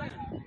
Yeah.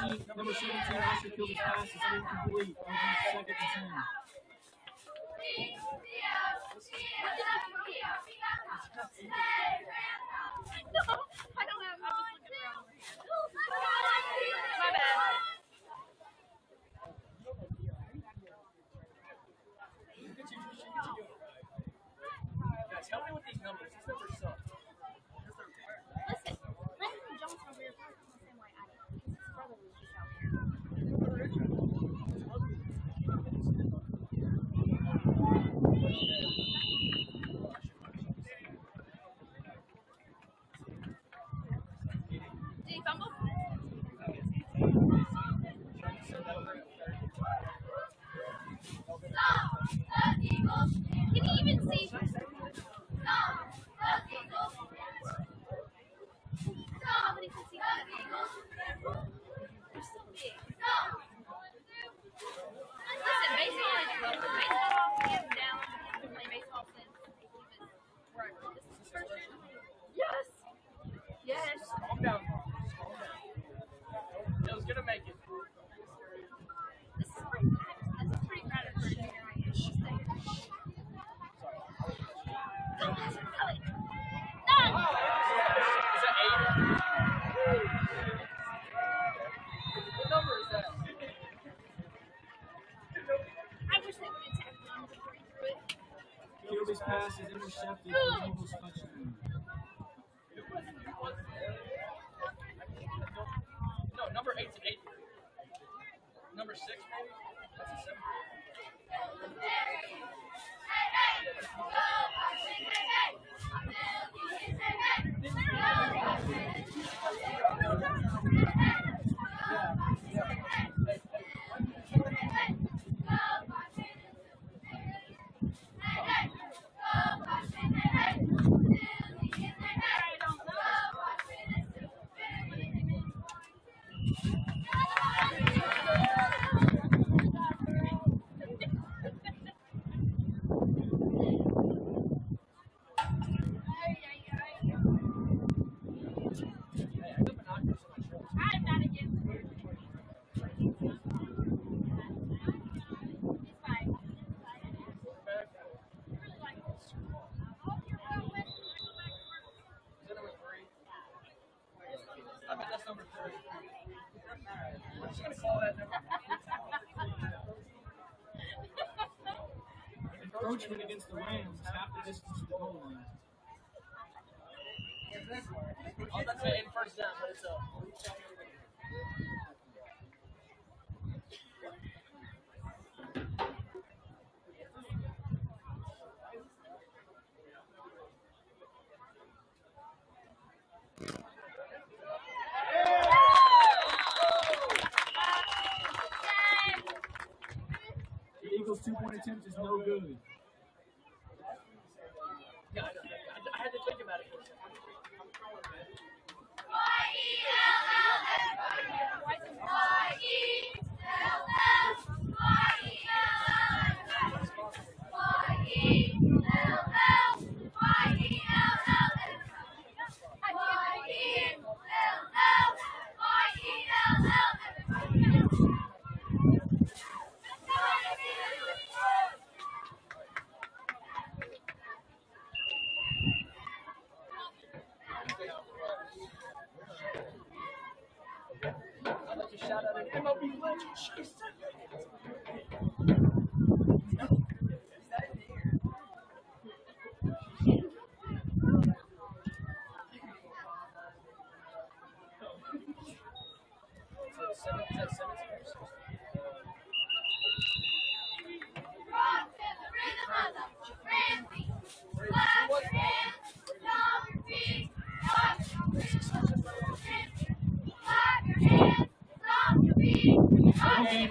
number 17, Usher the pass is incomplete. Second and 10. Tell me what these numbers. These numbers Richmond. chefe, buscante Against the Rams, half the distance to the goal line. Oh, that's an in first down, but it's two point attempt is no good. seven, is that? 아, 네.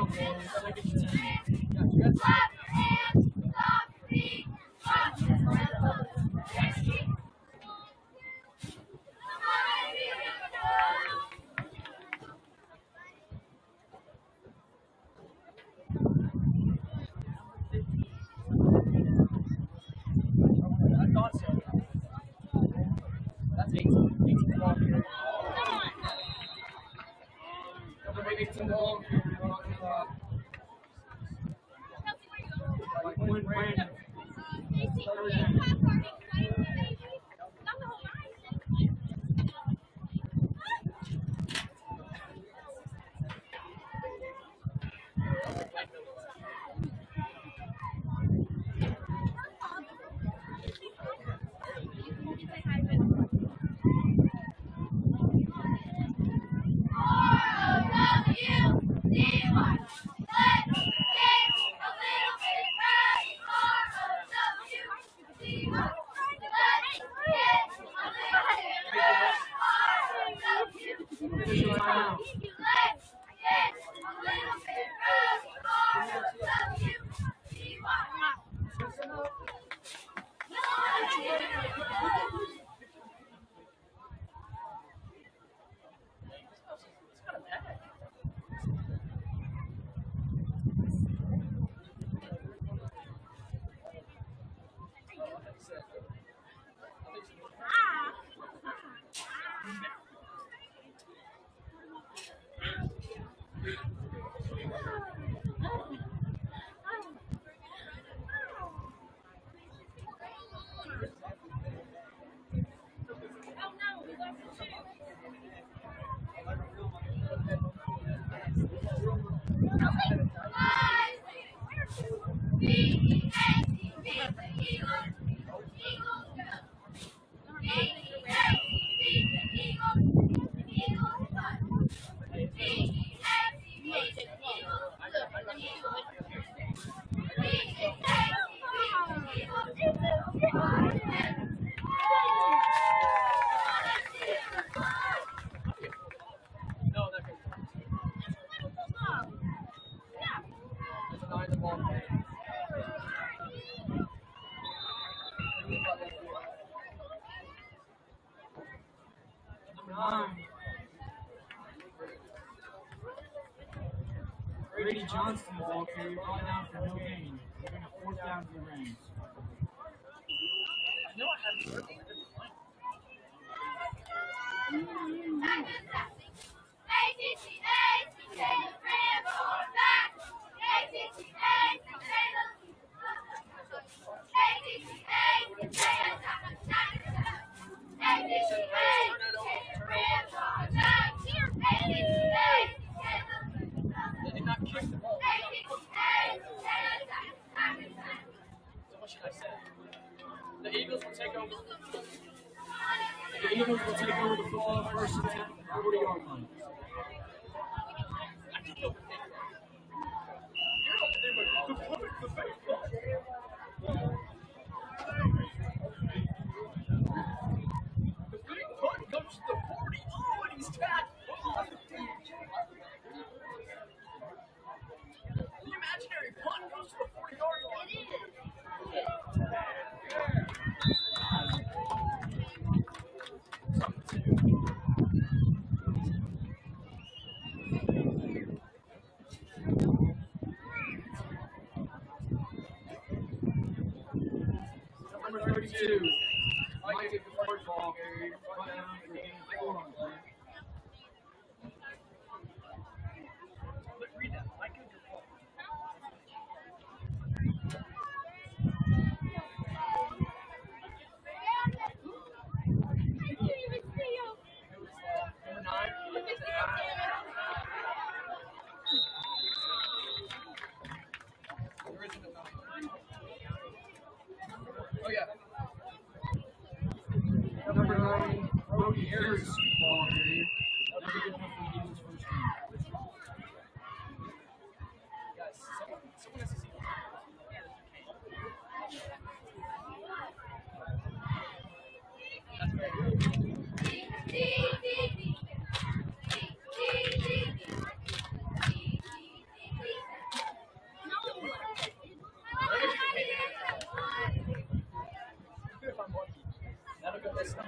Johnson is okay.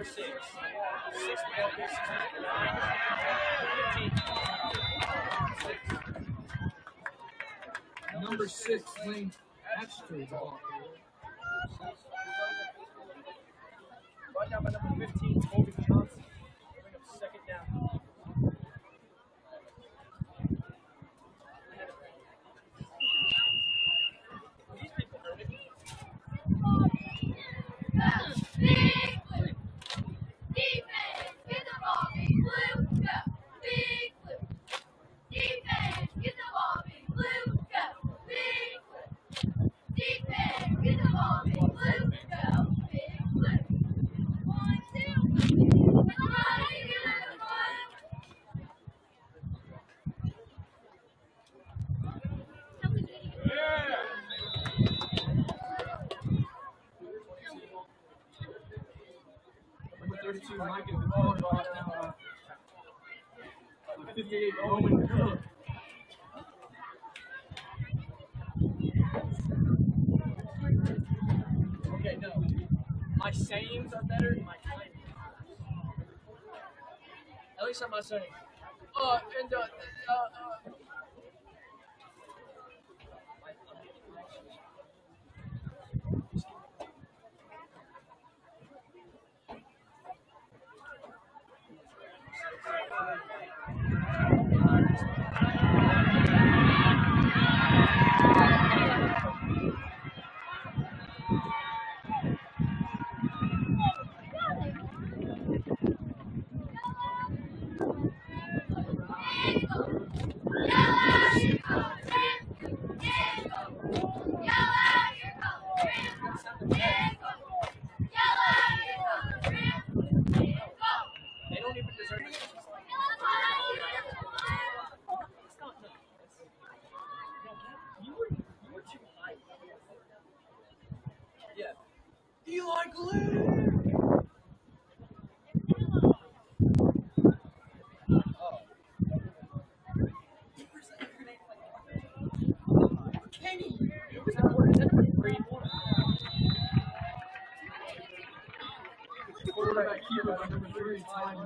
six. Six male fish, six male nine. Number six, Lane Hatchery is. Right now by number 15, Toby Oh, I? Uh, uh, uh,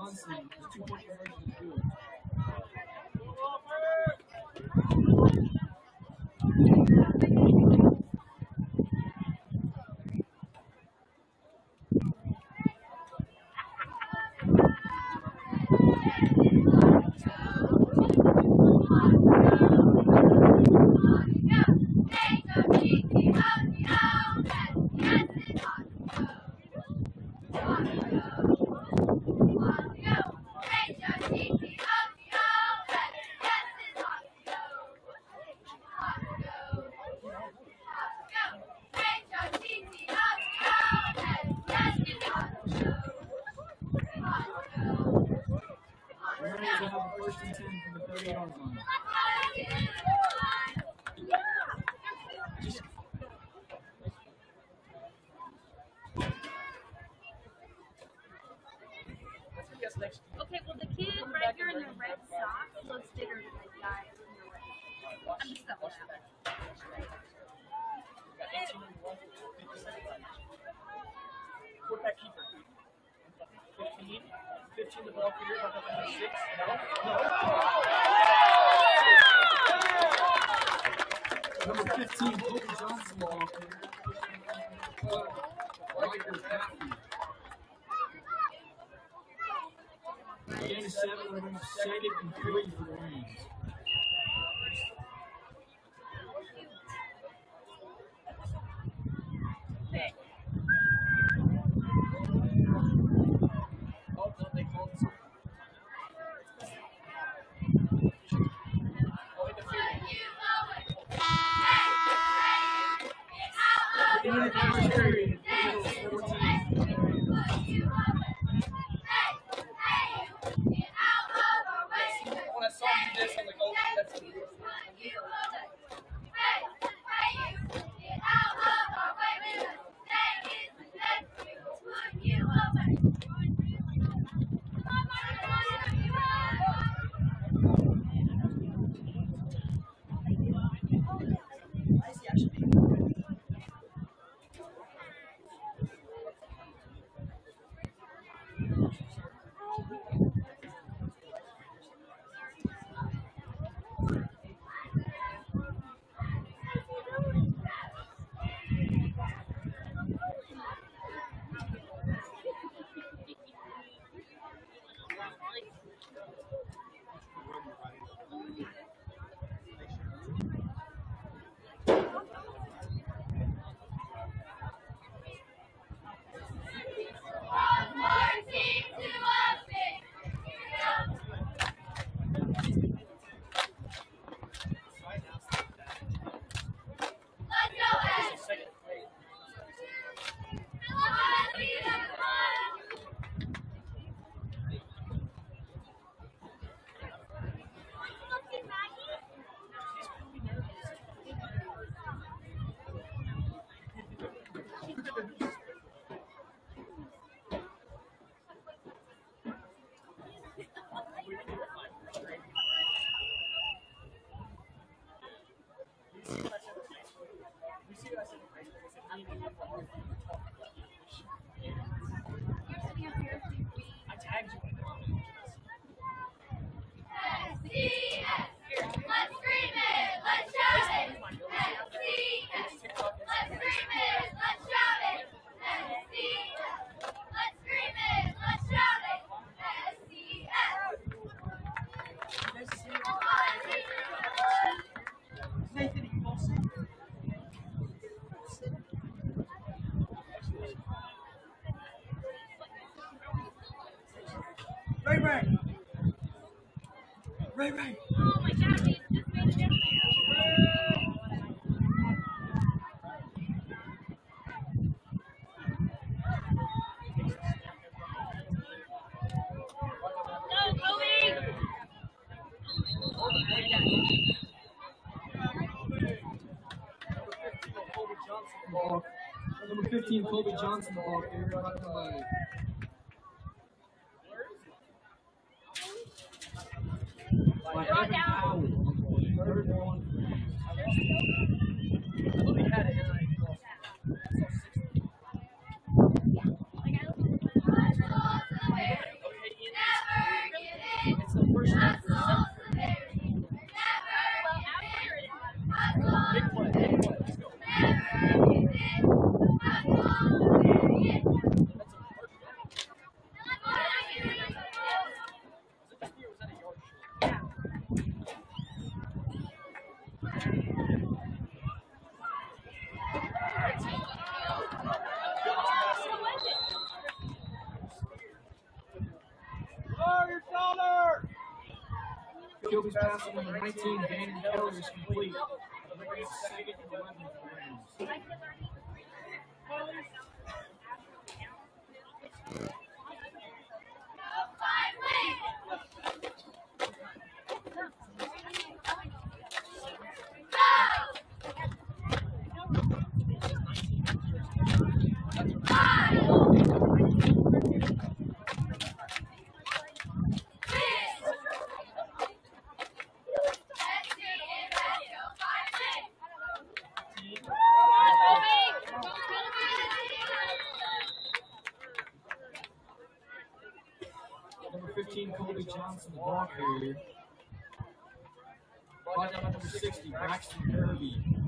Johnson was passed on the 19 Dan Heller is complete. Bobby Johnson, the ball carrier. Ball number 60, Braxton Kirby.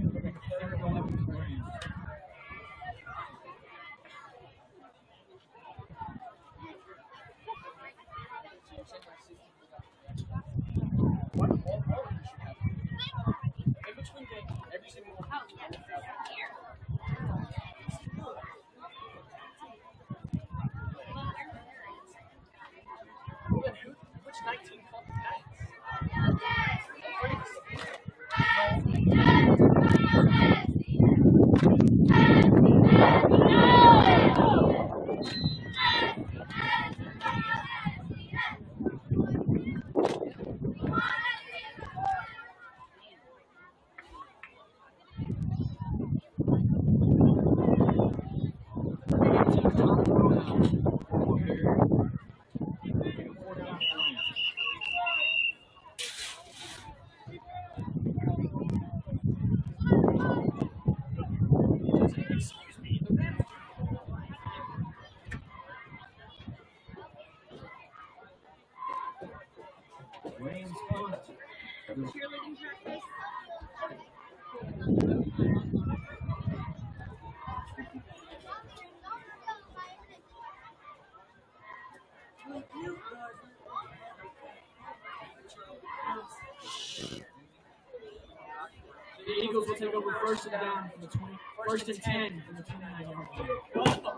Eagles will take over first and down from the 20, first and 10 from the 29 yard line.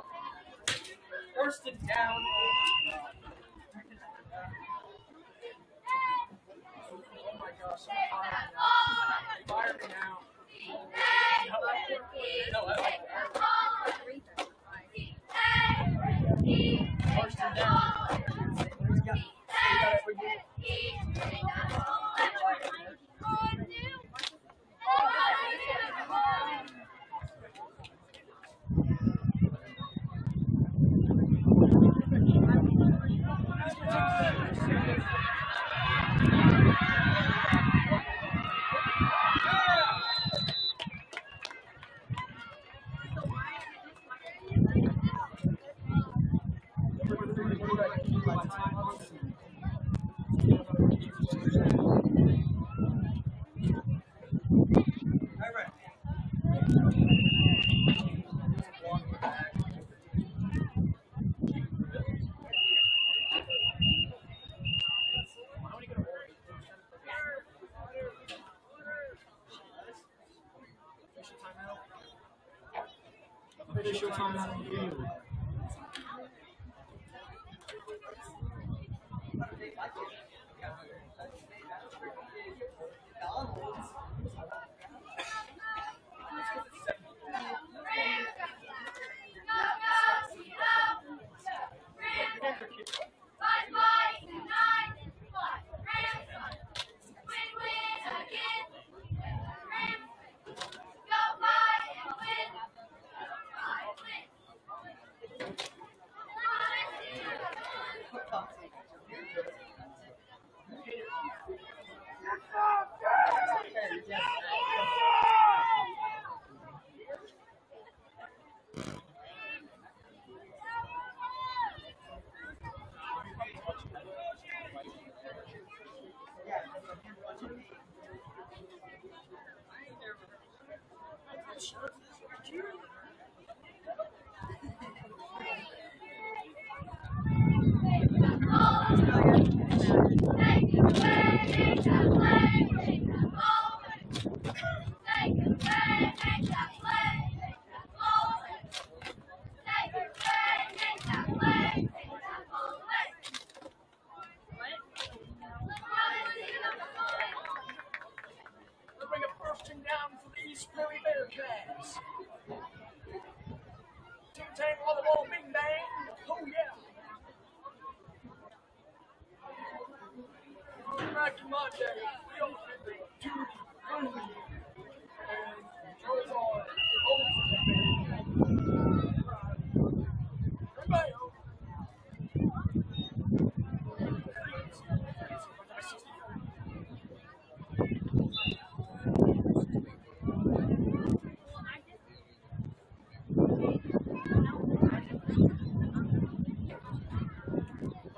First and down. Back in my day, we all did the duty only. And goes on. Everybody.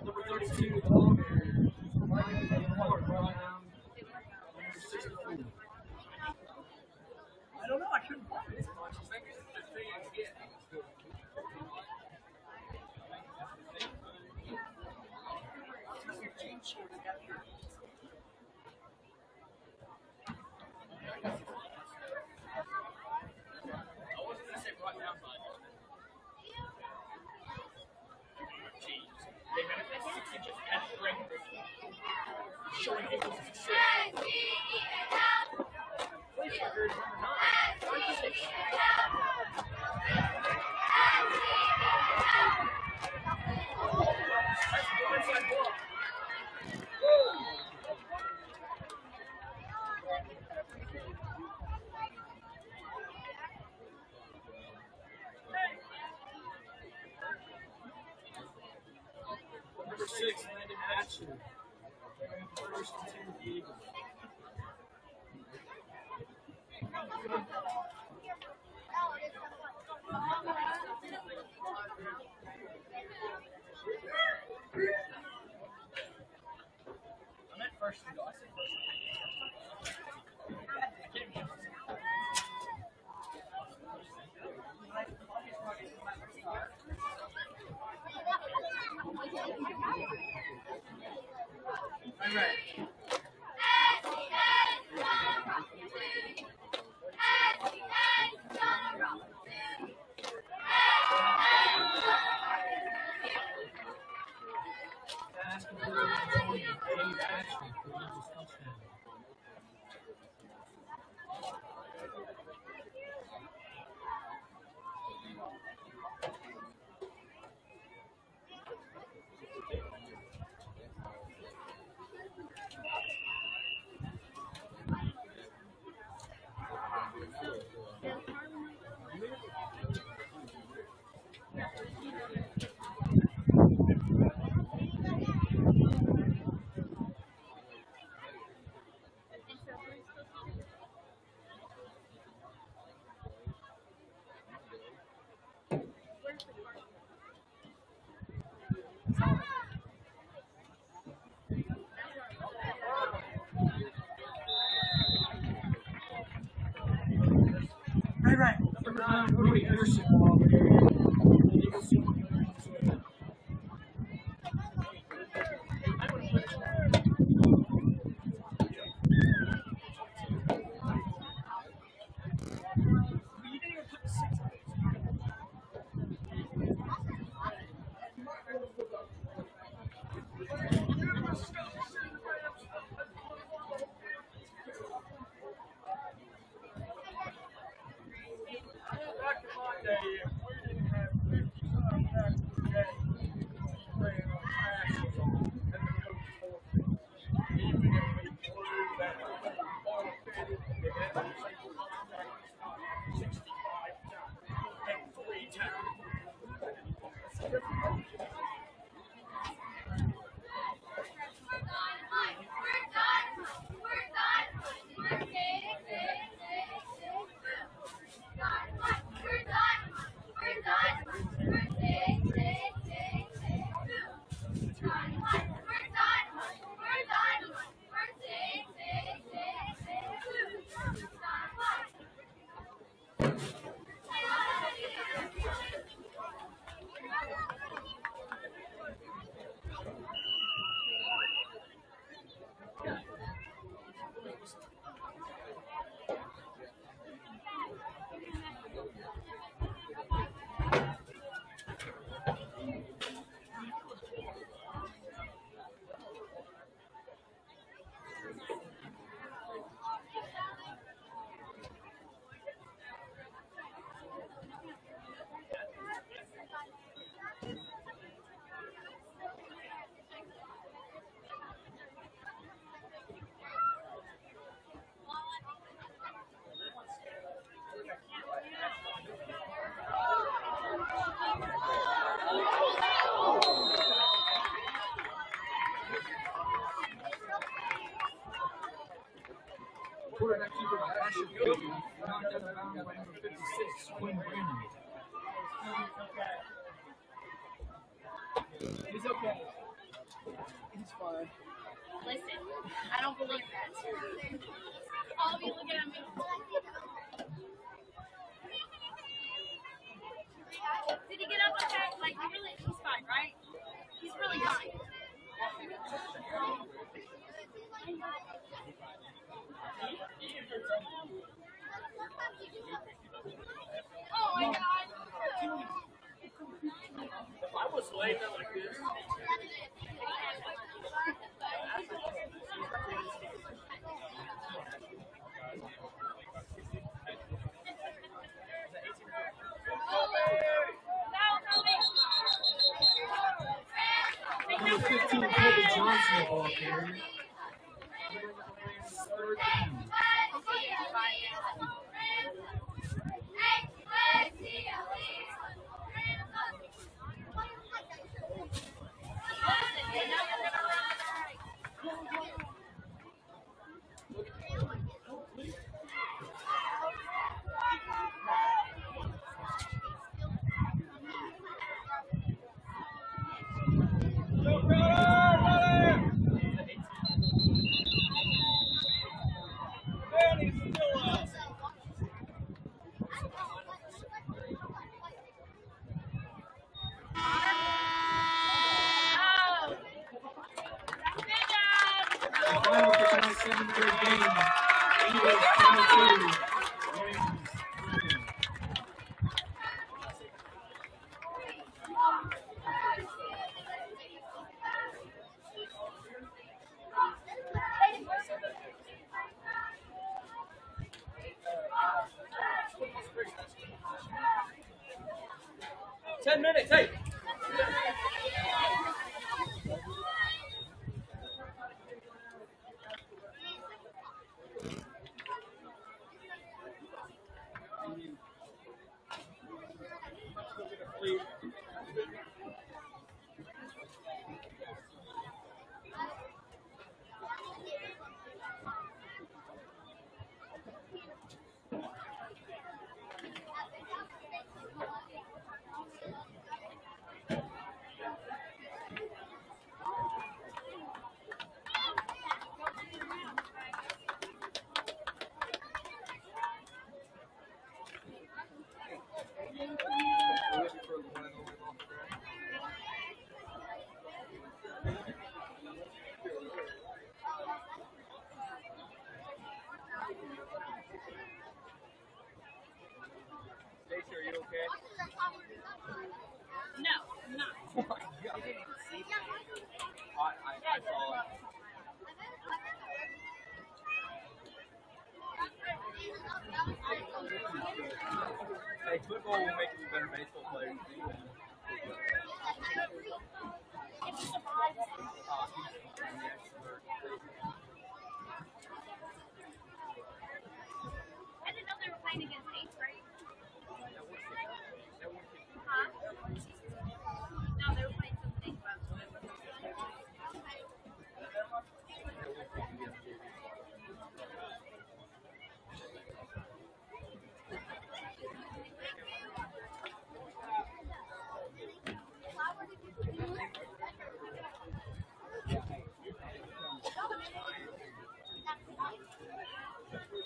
Number 32, the ball carrier. Mark Brown. Number 64. I don't know, I couldn't find it as much. I think it's the thing I get. I wasn't gonna say brought down by Jeez. They managed six inches at strength. Showing Eagles John Rudy Pearson. He's okay. He's fine. Listen, I don't believe that. All of you looking at me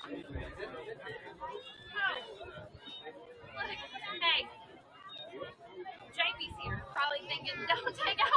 Hey, Jamie's here, probably thinking, don't take out.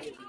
We're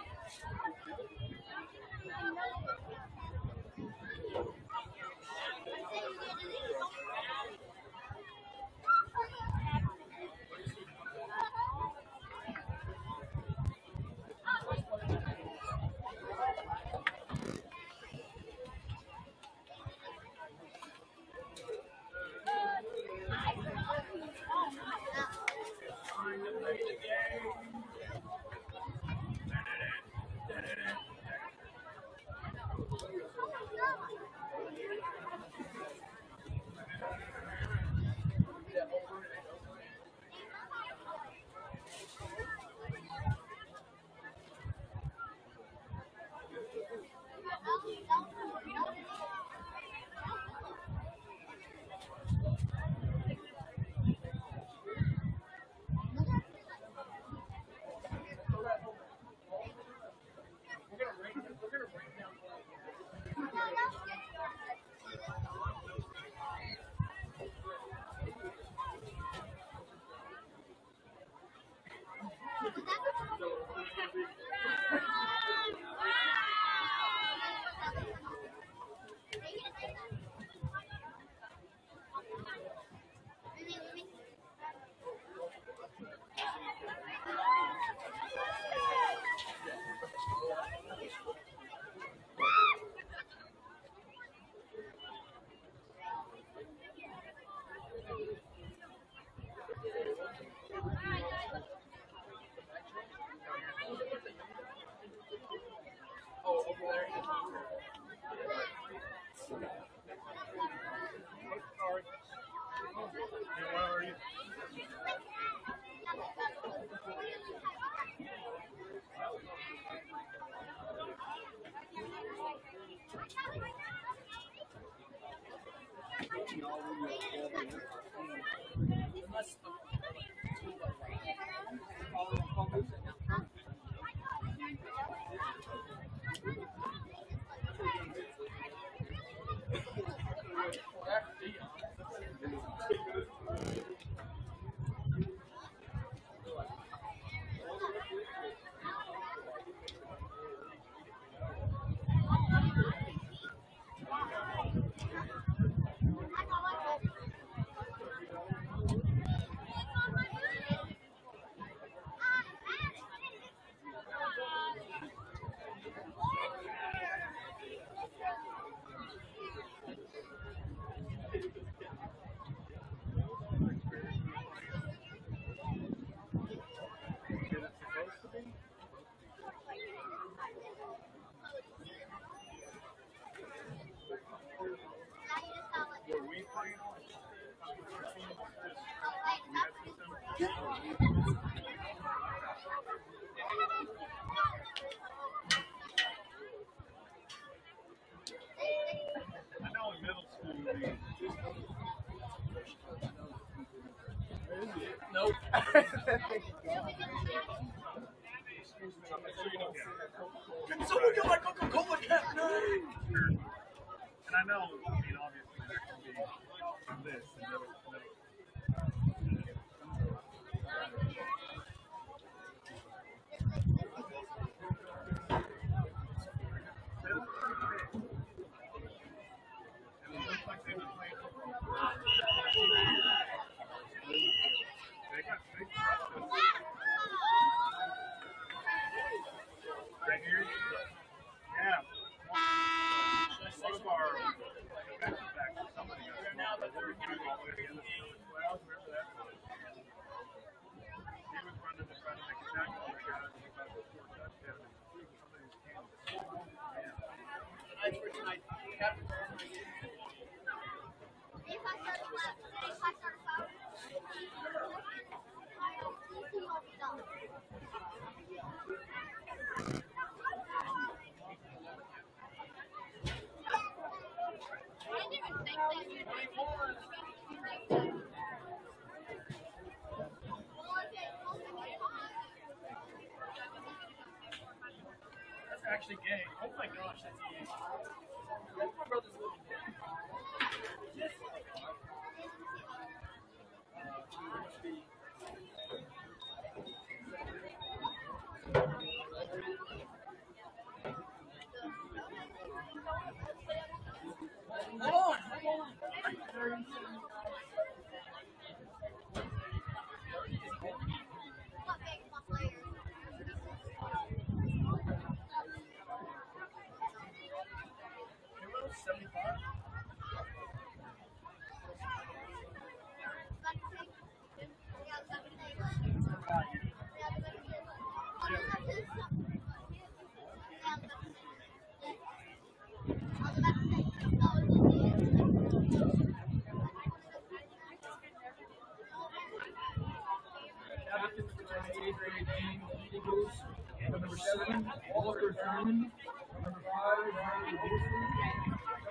someone get my Coca-Cola cap name? And I know, I mean, obviously, there can be this and other, other They look pretty big. And it looks like they've been playing football for They got big trucks. Right here? Yeah. One of our back to back, somebody got it. Now that they're getting all the way to the well, remember that? He was running to try to make a tackle on the guy that was about to score a touchdown. and Somebody was canceled. Yeah. That's actually gay. Oh my gosh, that's gay. That's my brother's little boy. Hold on, hold on. Hero 75? Captain for the eighth grade game, Eagles. Number seven, Walter Thurman. Number five.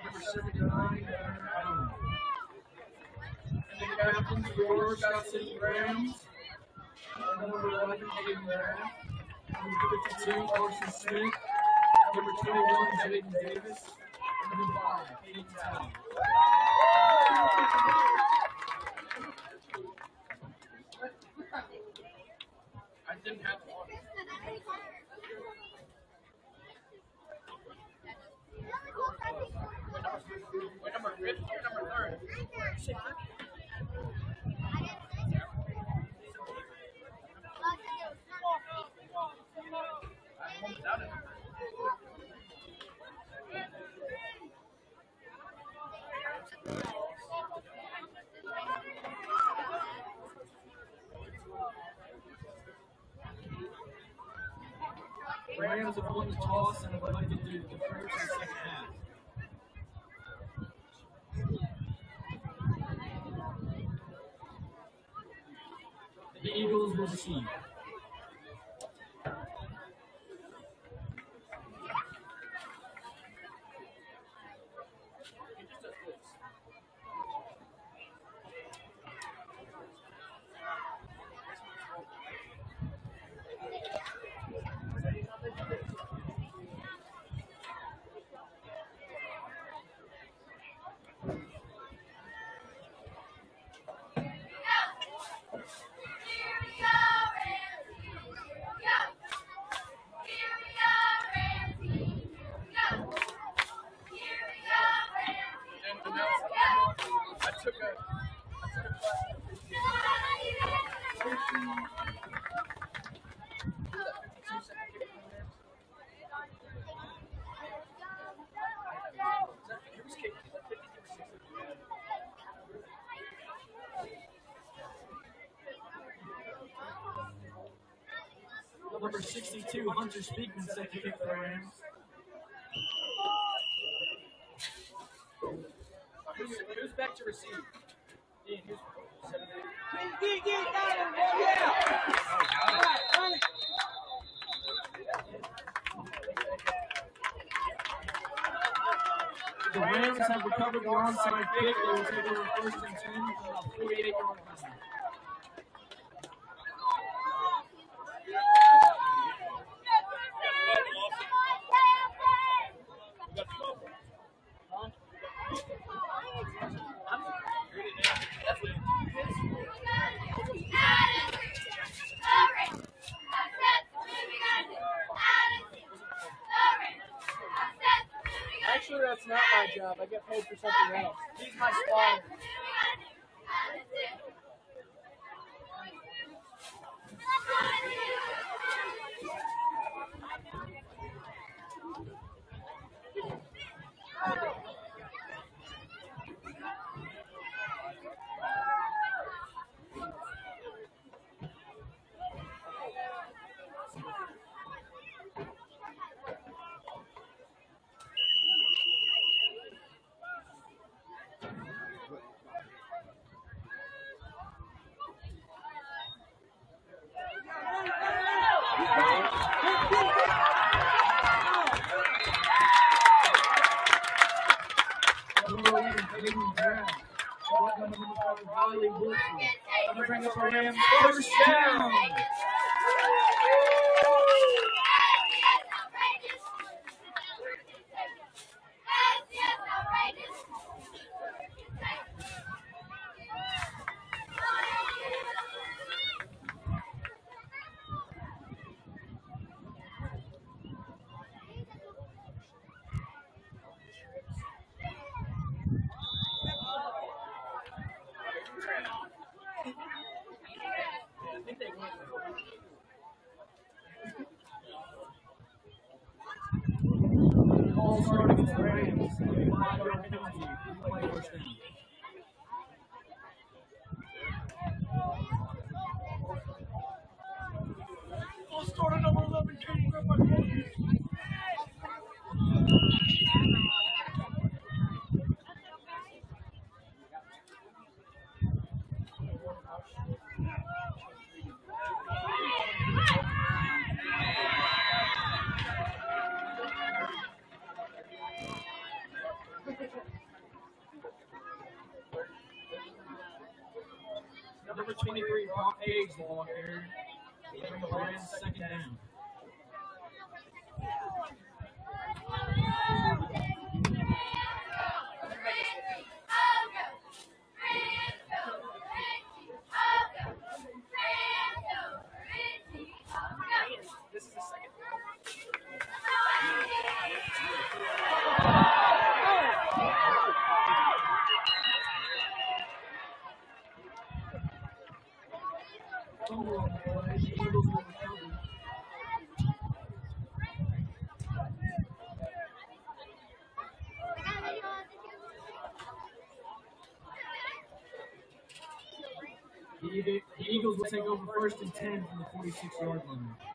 Number seventy-nine, Aaron Allen. And the captains City Rams. uh, Number eleven, Hayden Rath. Number fifty-two, Carson Smith. Number twenty-one, Jaden Davis. And number five, Hayden Town. I didn't have one. Wait, number 50 or number 30? I won't doubt it. Rams have won the toss and have elected to to the second half. The Eagles will receive. He just does this. And the mouse, I took a, I took a class. He was kicking, he's like 50 or 60. Number 62, Hunter Speakman, set to kick for the Rams. Who's, who's back to receive? Dean, who's seven, eight? The Rams have recovered the onside kick. They will take over first and 10 48 yard line. legs long, Eagles will take over first and 10 from the 46 yard line.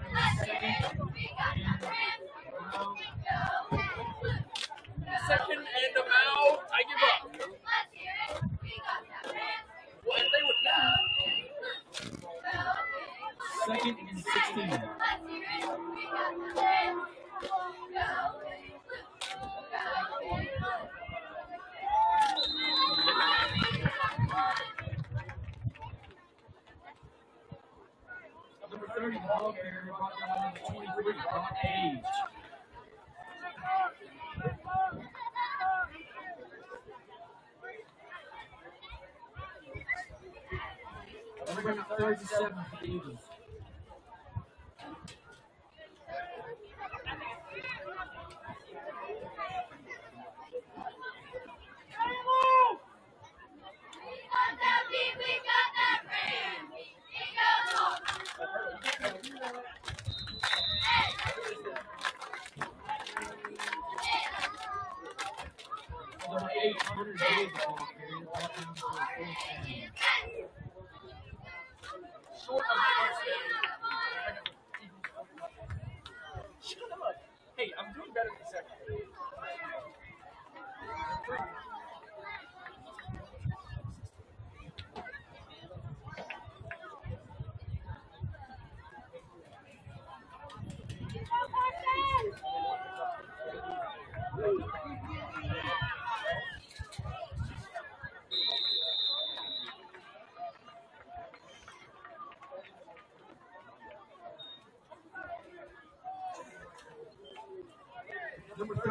Maravilha.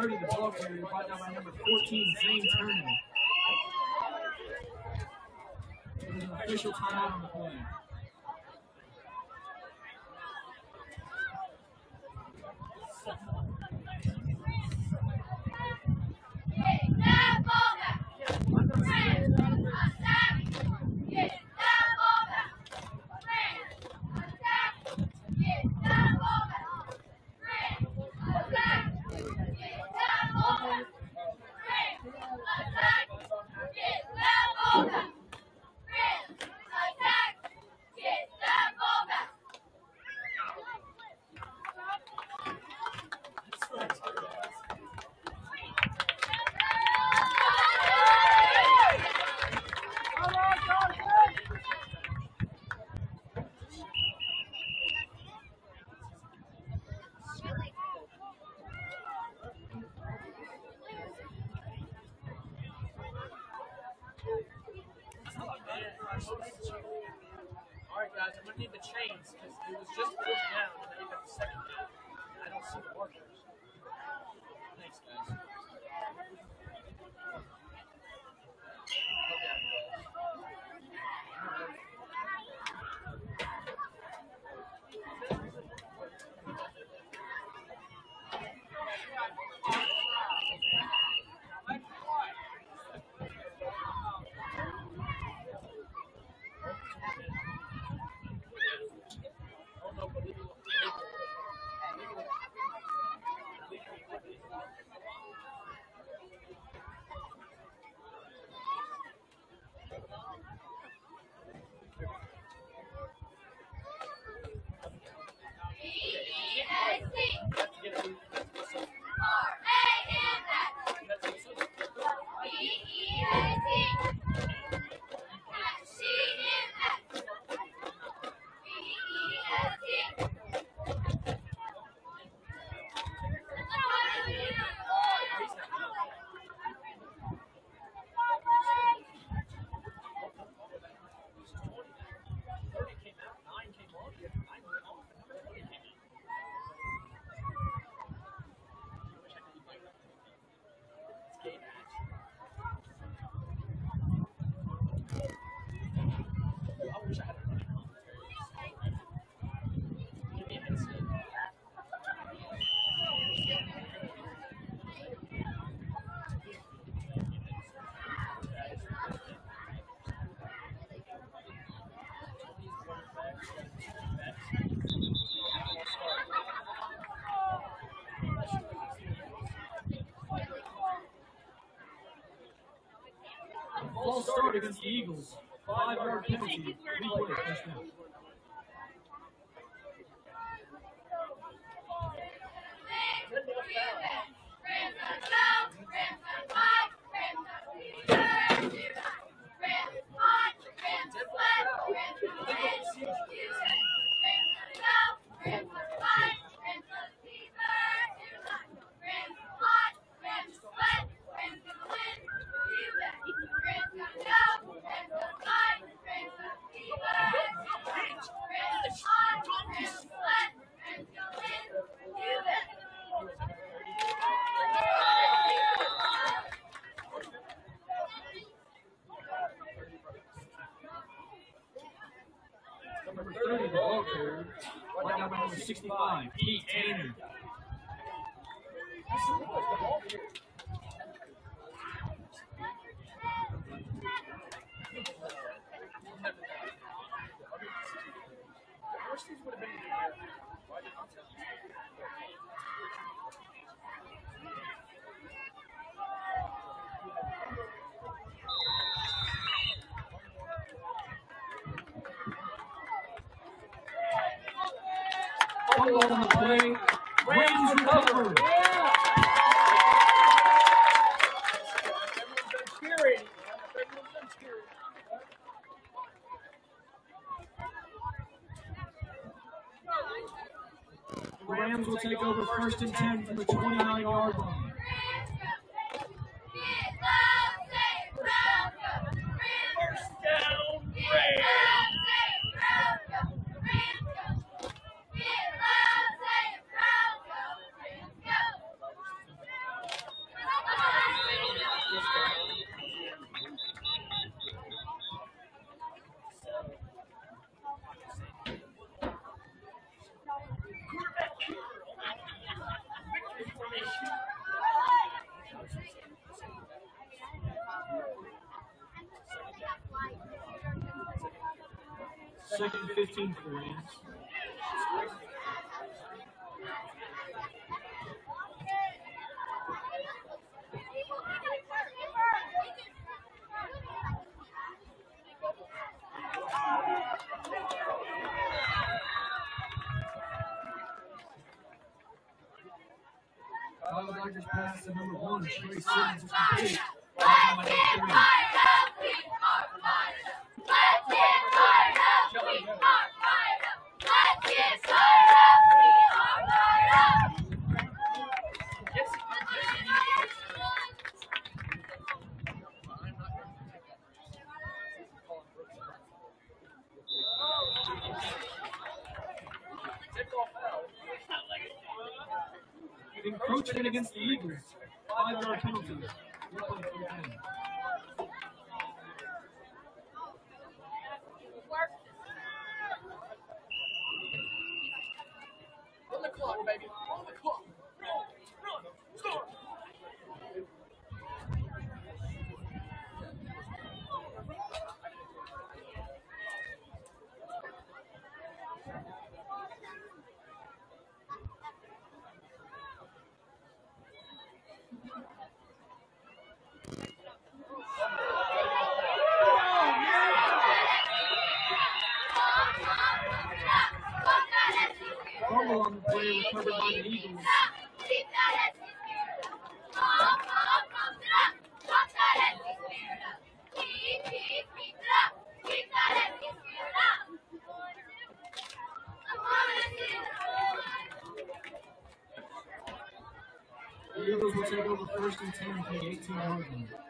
30, the ball carrier brought down by number 14, Zane Turner. There's an official timeout on the False start against the Eagles. Five yard penalty. League winner touchdown. 65, Pete Amy. a first and 10 from the 29 yard line. inquiries Dodgers pass to number one, Trey Simmons is complete. first and 10 from the 18 yard line.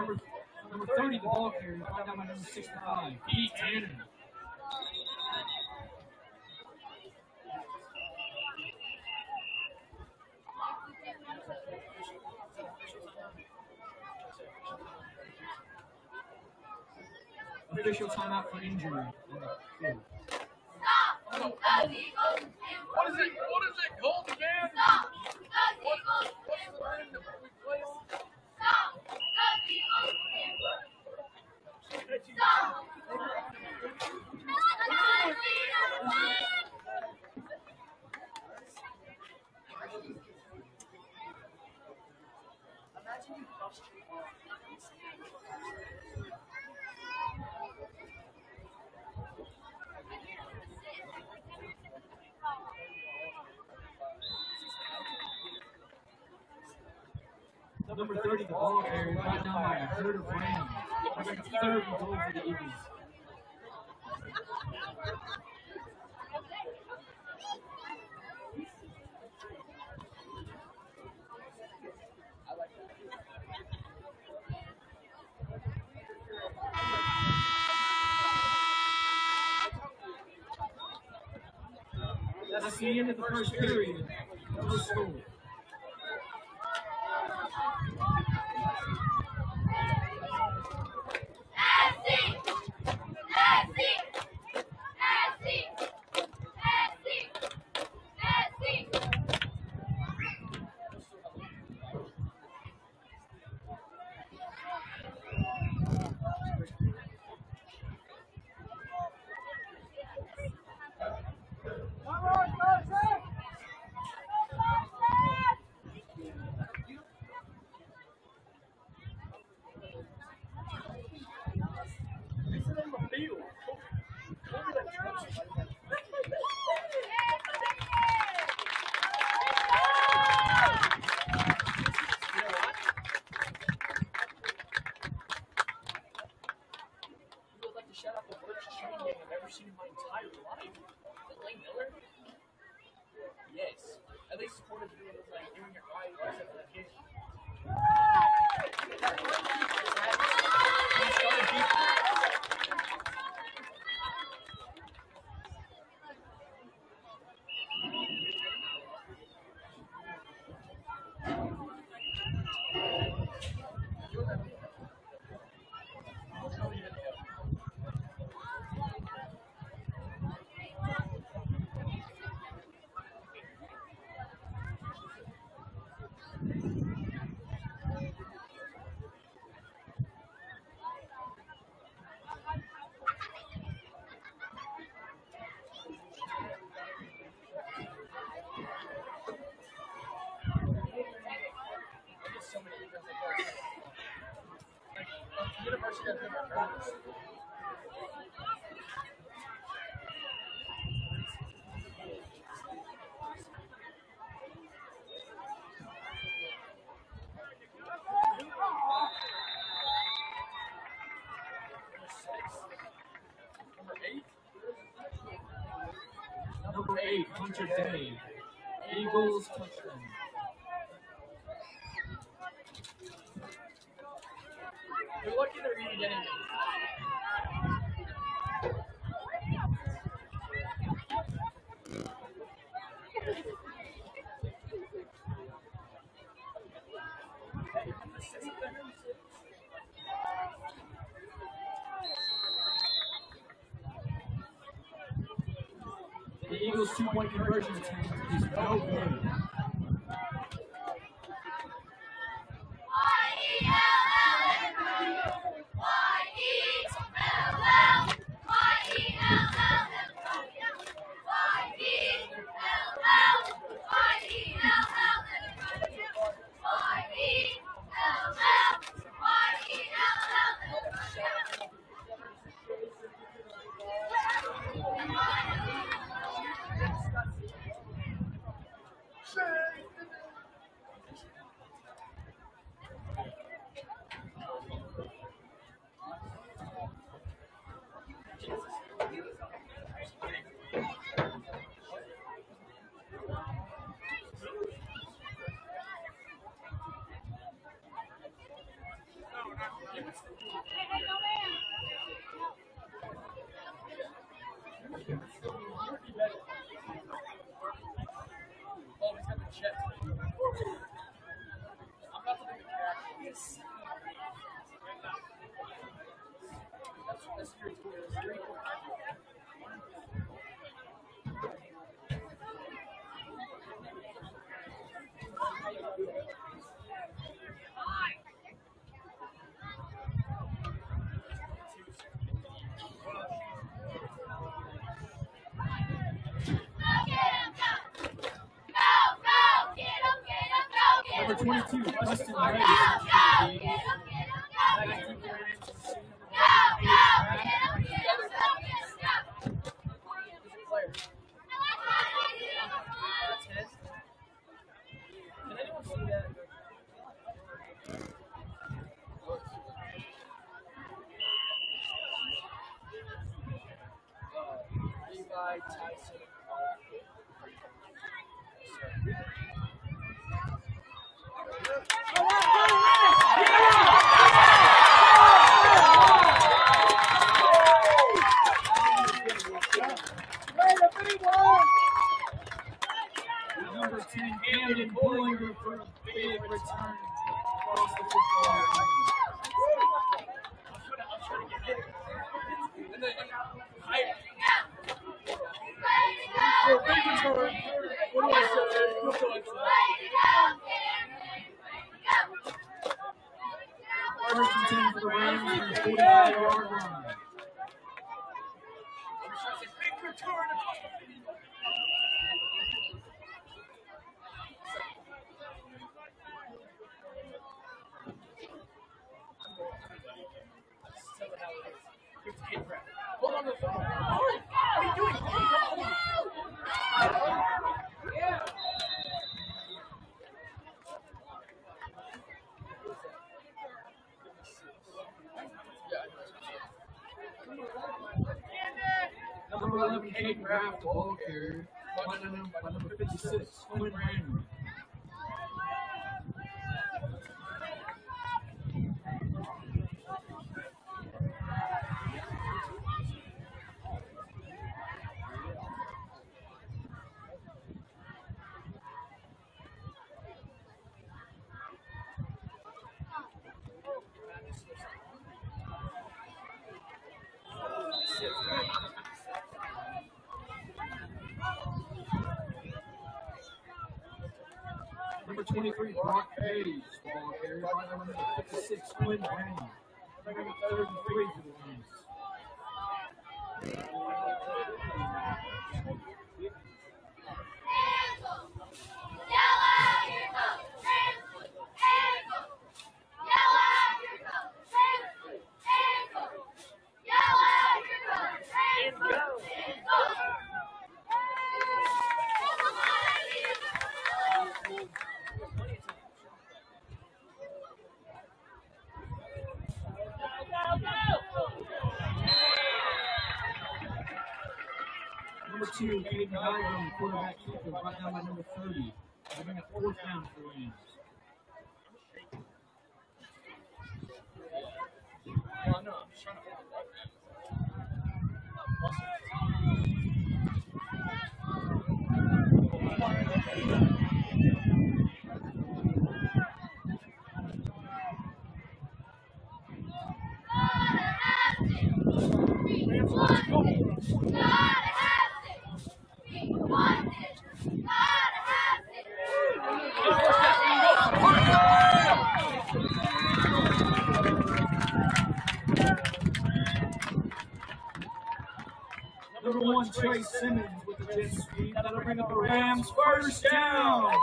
number, number 30, the ball carrier, right down by number 65, Tanner. Official timeout for injury. Stop! What is it? What is it called again? Stop! number 30, the ball carrier, brought down by a third of Ram. Third and goal for the Eagles. That's the end of the first period. No score. number eight, Hunter Day. Eagles version of Tank is no good. Number 22, Dustin Ray. Player. Number 11, Caden Graff, the ball carrier. By number, by number 56, Quinn Randall. Number 23, Brock Hayes, ball carrier. By number 56, Quinn Randall. Number 33 for the Rams. Number two, Caden Digram, quarterback keeper, brought down by number 30. Having a fourth down for the Rams. Well, no, I'm just trying to Number one, Trey Simmons with the jet sweep. That'll bring up the Rams first down.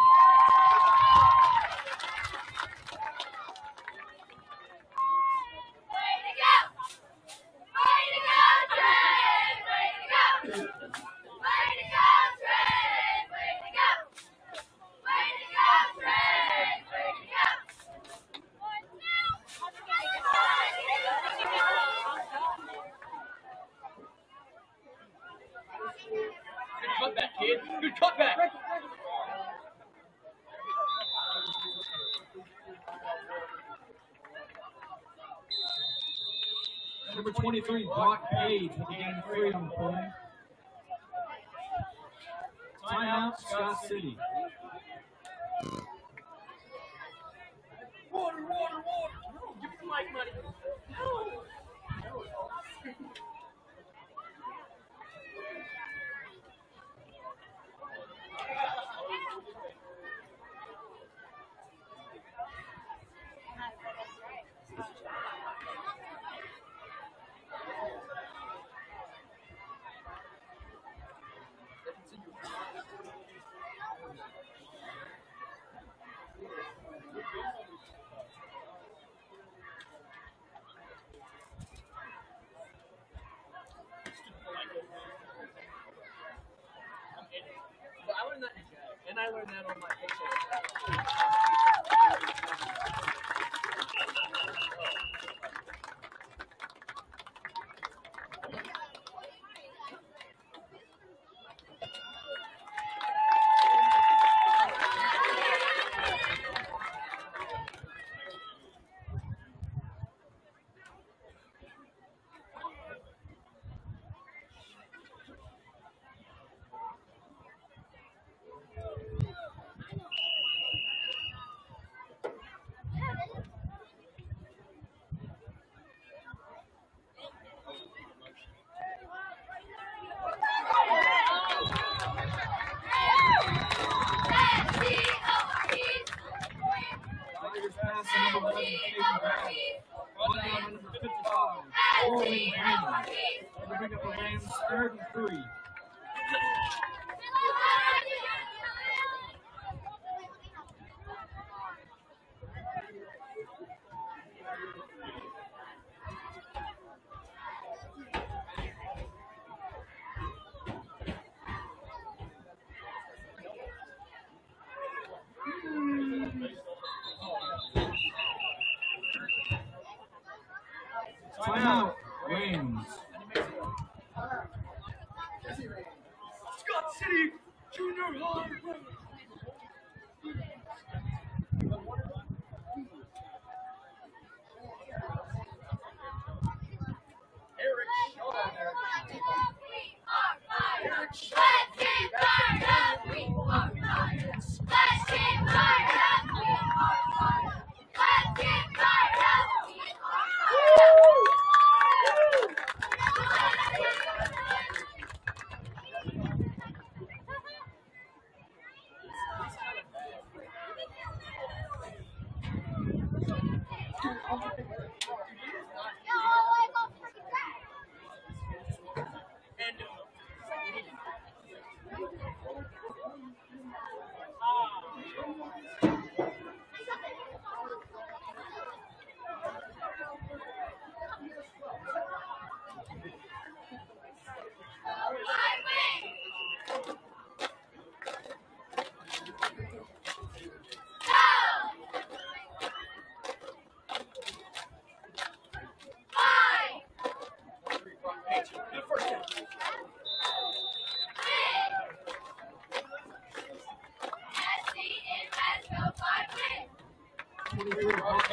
Good cutback, kid. Good cutback. Number 23, Brock Page with the game three on the play. Timeout, Scott City. I learned that on my paycheck.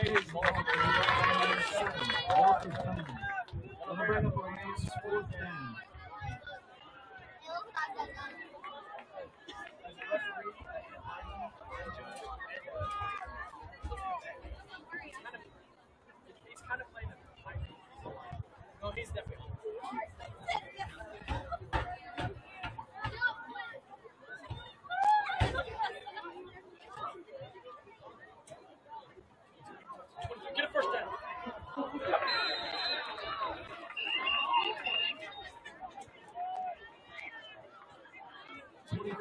Twenty-three, Arcades, ball to the Rams seven. Walker Cummings. They'll bring up the Rams fourth down. He's kind of playing a high No, he's definitely. Get a first down. Twenty-three. Arcades, ball to the number fifty-five, Corey Raymond. Official timeout on the field. The Eagles will take over.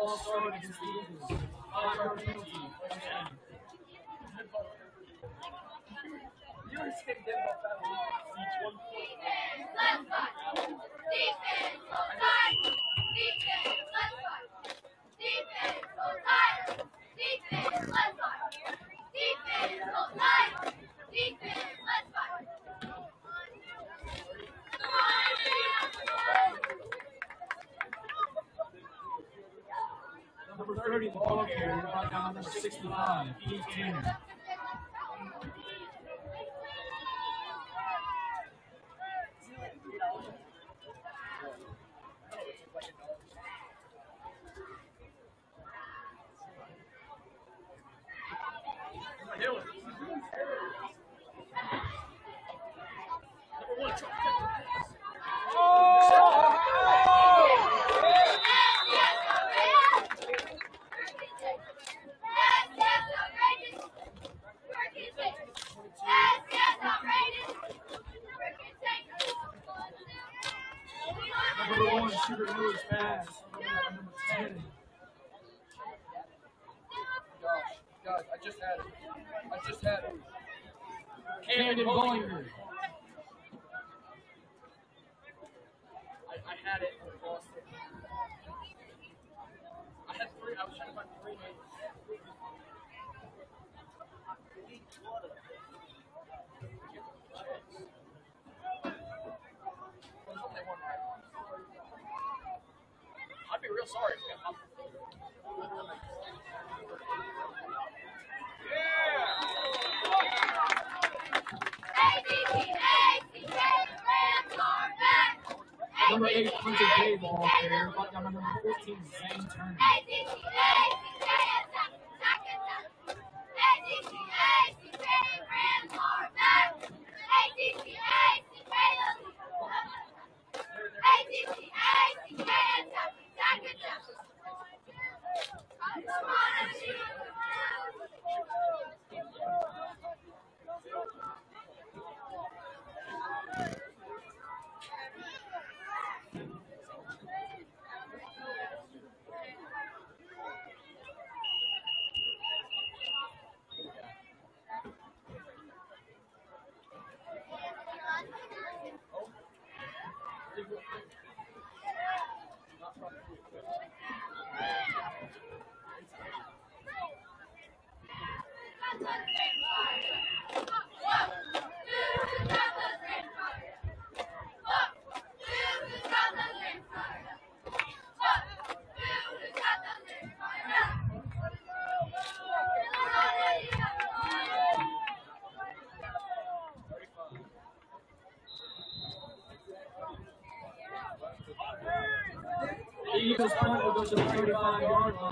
all authority is given. 800K ball player, but number 15, Zane Turner. Eagles punt will go to the 45 yard line.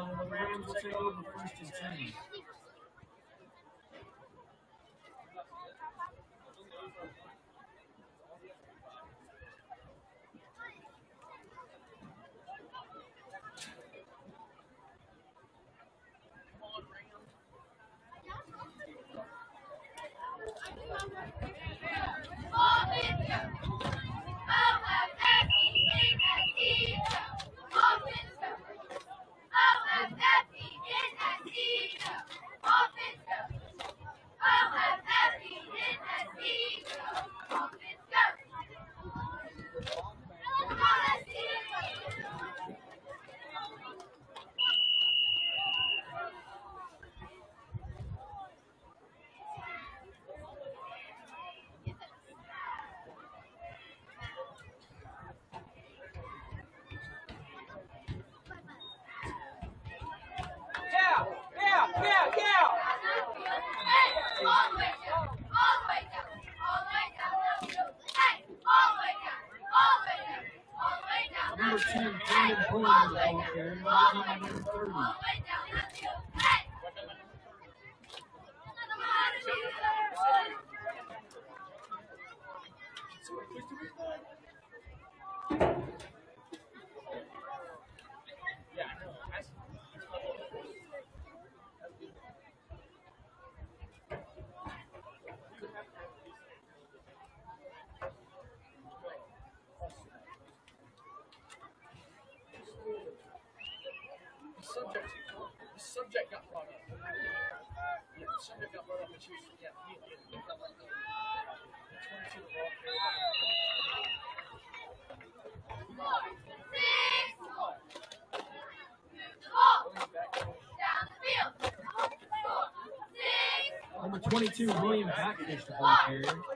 22, William Backfish, the ball carrier.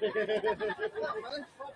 ハハハハ!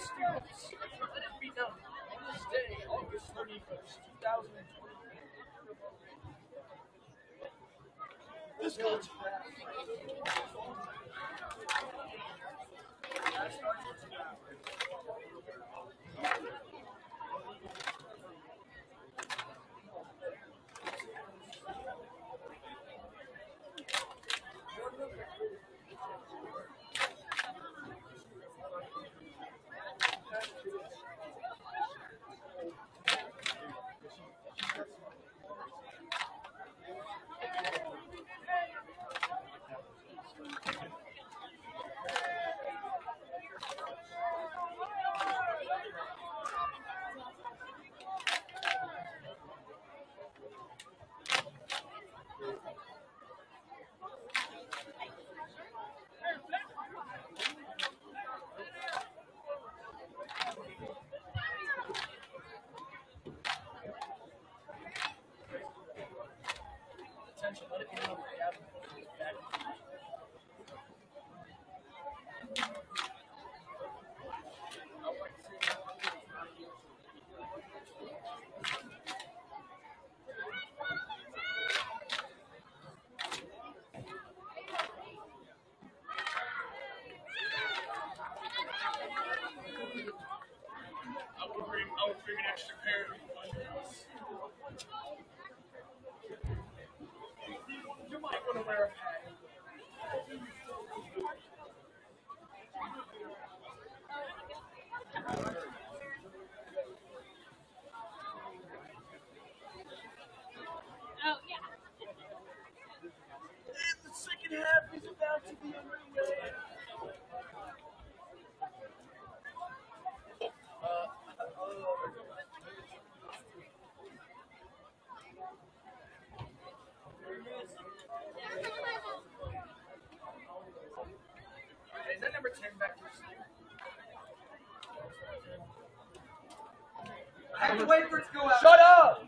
Cavs. Beat down on this day, August 31st, 2020. This college mejores Shut up!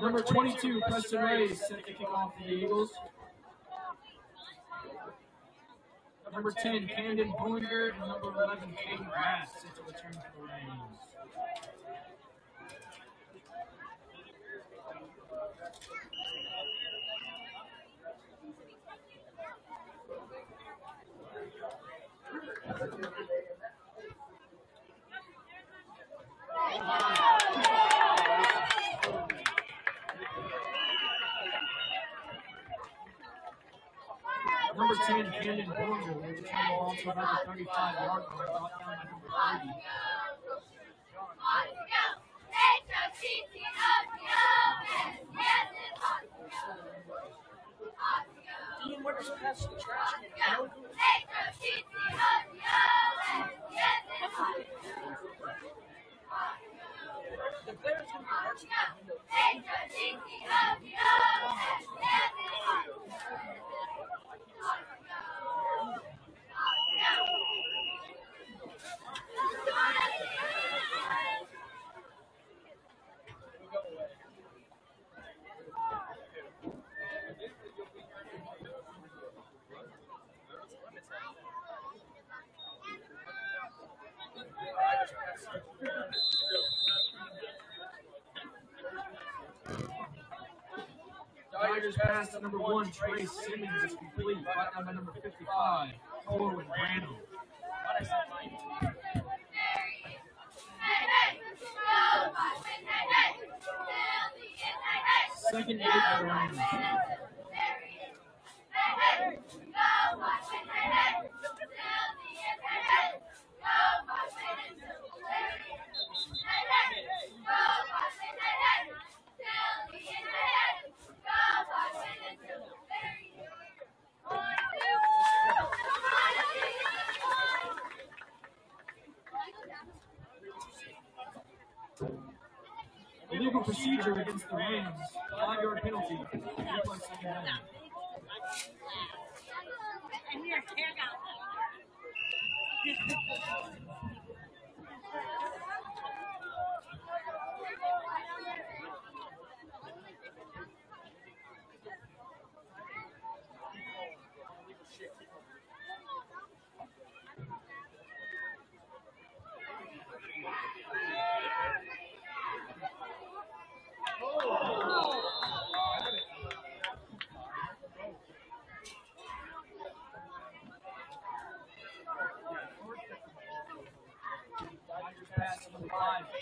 Number 22, Preston Ray, set to kick off the Eagles. Number 10, Camden Boinger, and number 11, Caden Grass, set to return for the Rays. Number 10, Camden Boinger, will return the ball to about the 35 yard line, brought down by number 30. Dean Winters passed the trash. can. The players can be Tigers pass number 1, Trey Simmons is complete, brought down by number 55, Corwin Randall. Second eight for the Illegal procedure against the Rams. Five yard penalty.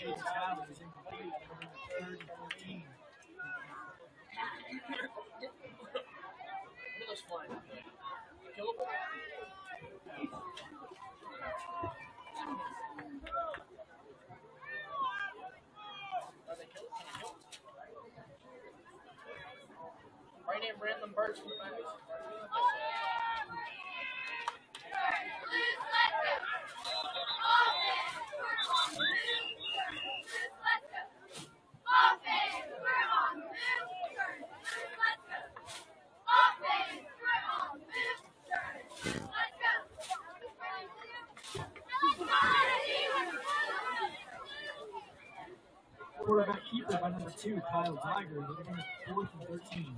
It's foul is incomplete. Third and 14. Look at those. Kill them. Are they? Can they kill? Right in from the back. Two, Kyle Tiger. They're fourth and 13.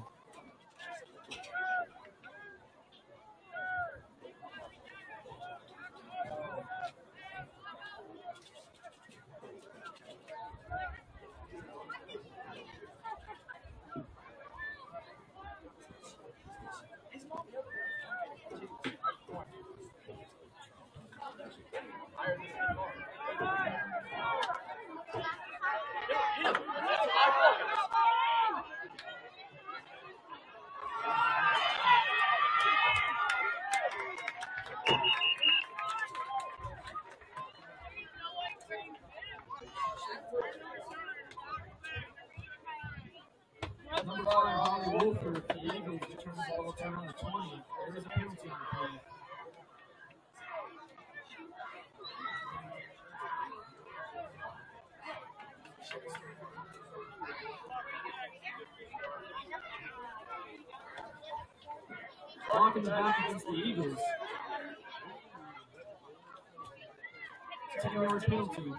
to.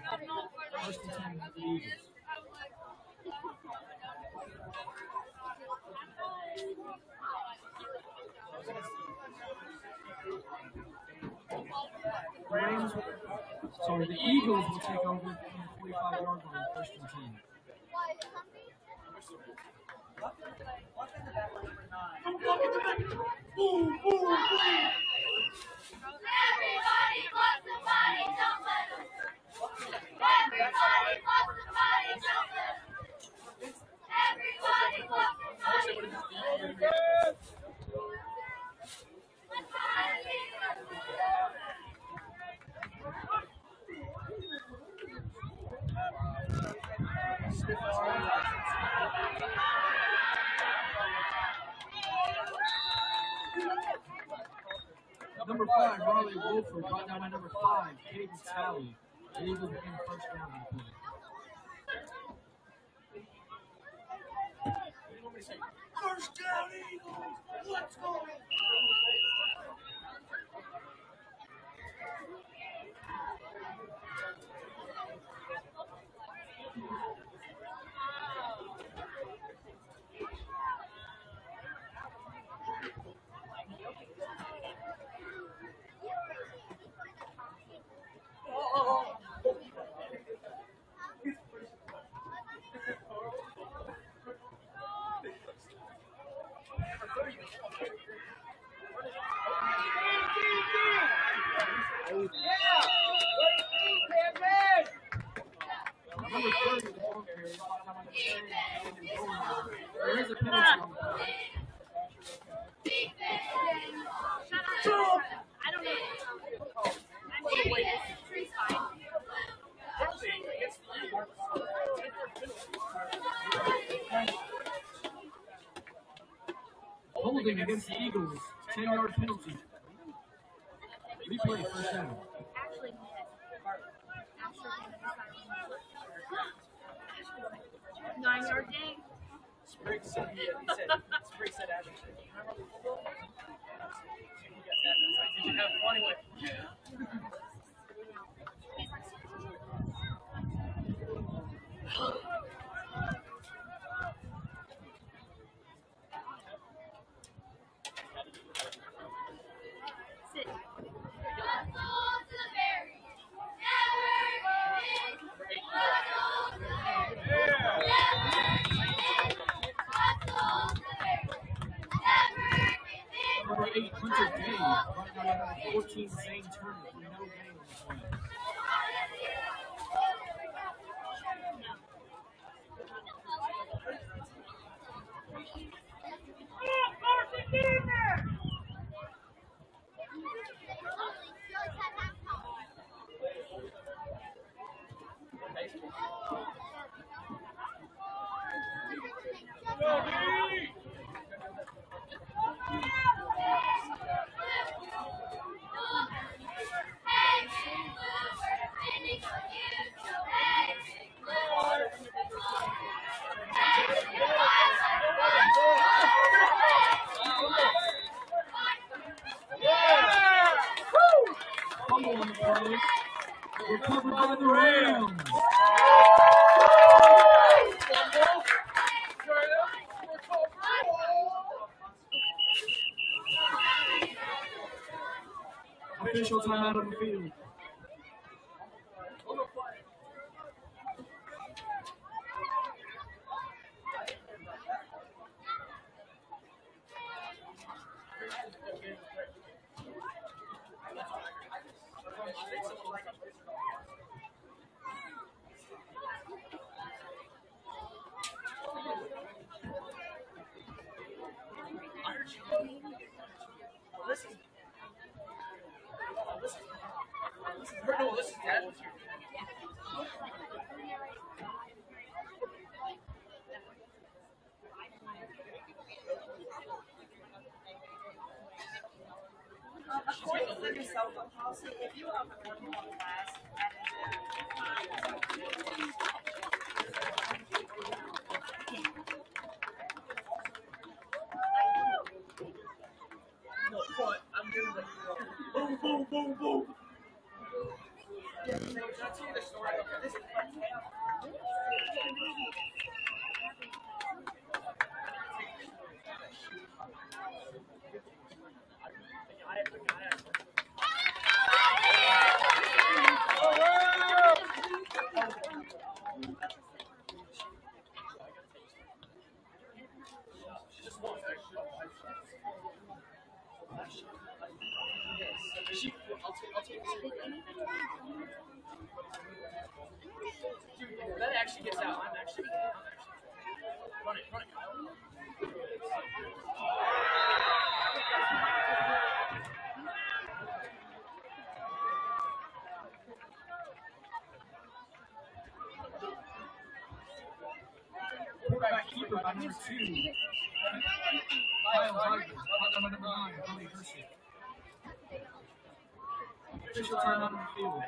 First and ten for the Eagles. Rams, sorry, the Eagles will take over from the 45 yard line, first and 10. Eagles, 10 yard penalty. Replay. official time out of the field. Official time on the field.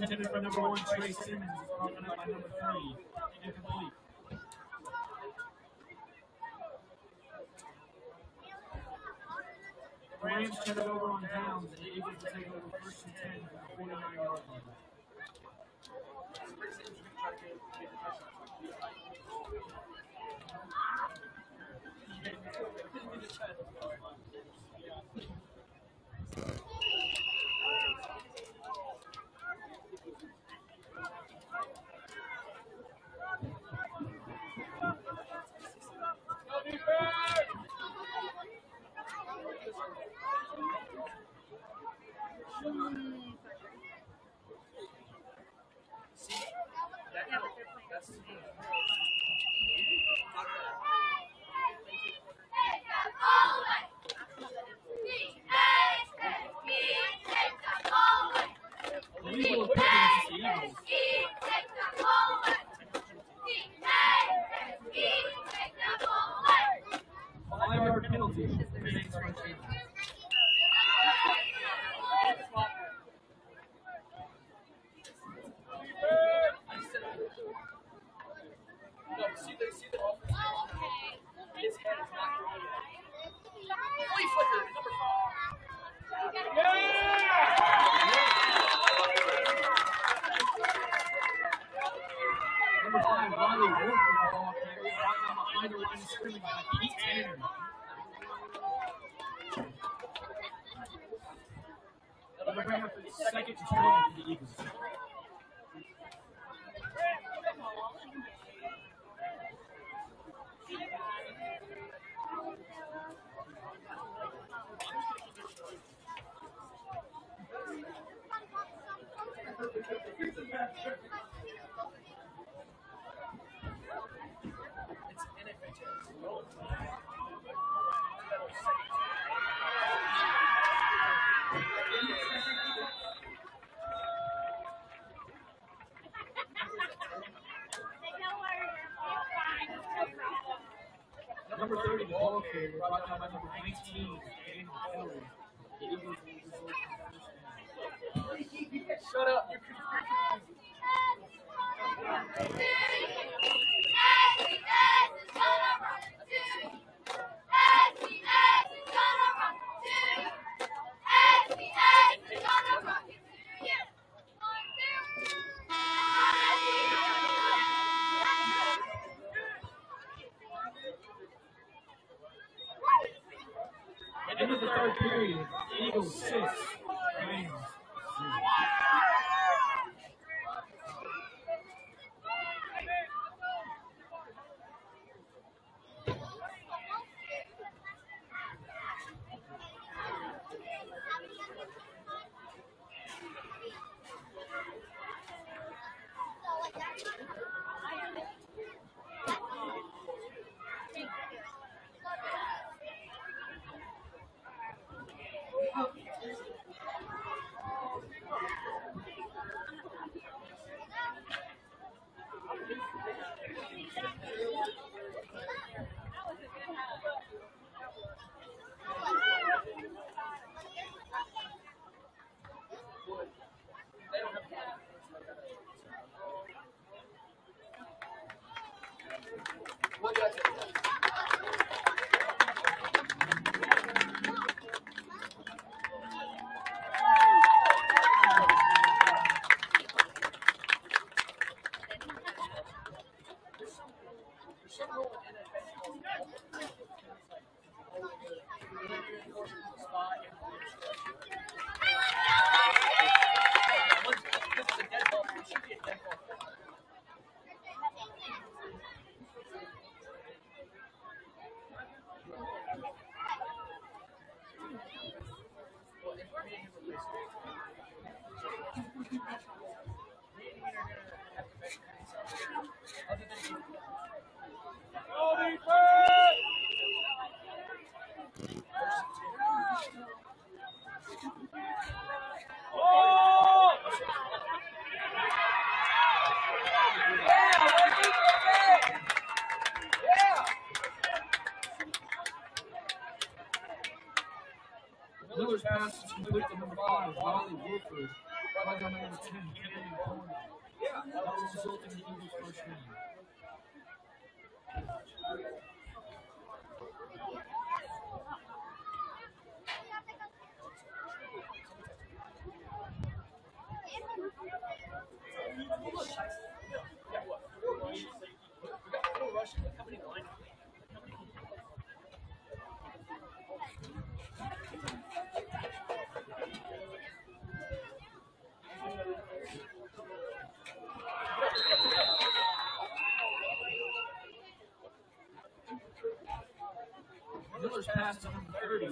That's for number one, Trey Simmons. for Rock 19.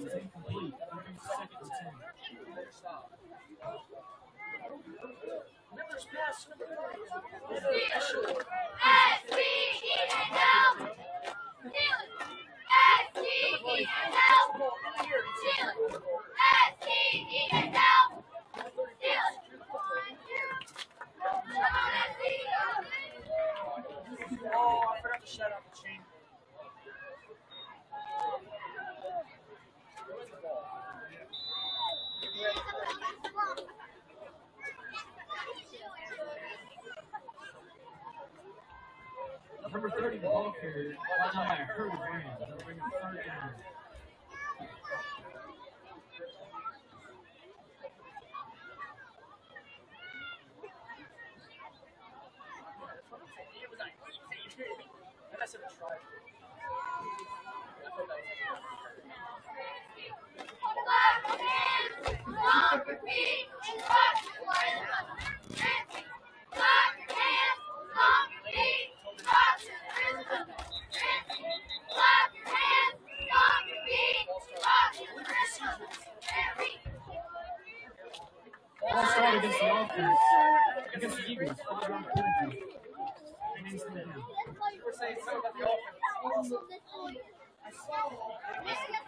Number 30 is incomplete. Thirty seconds in. Miller's pass, number four. Oh, I forgot to shut out the chain. Number 30, the ball carrier, watch out by a herd of Rams. That'll bring up third down. I said try. Ball start against the offense. Against the Eagles. Five yard penalty. Remaining still down. We're saying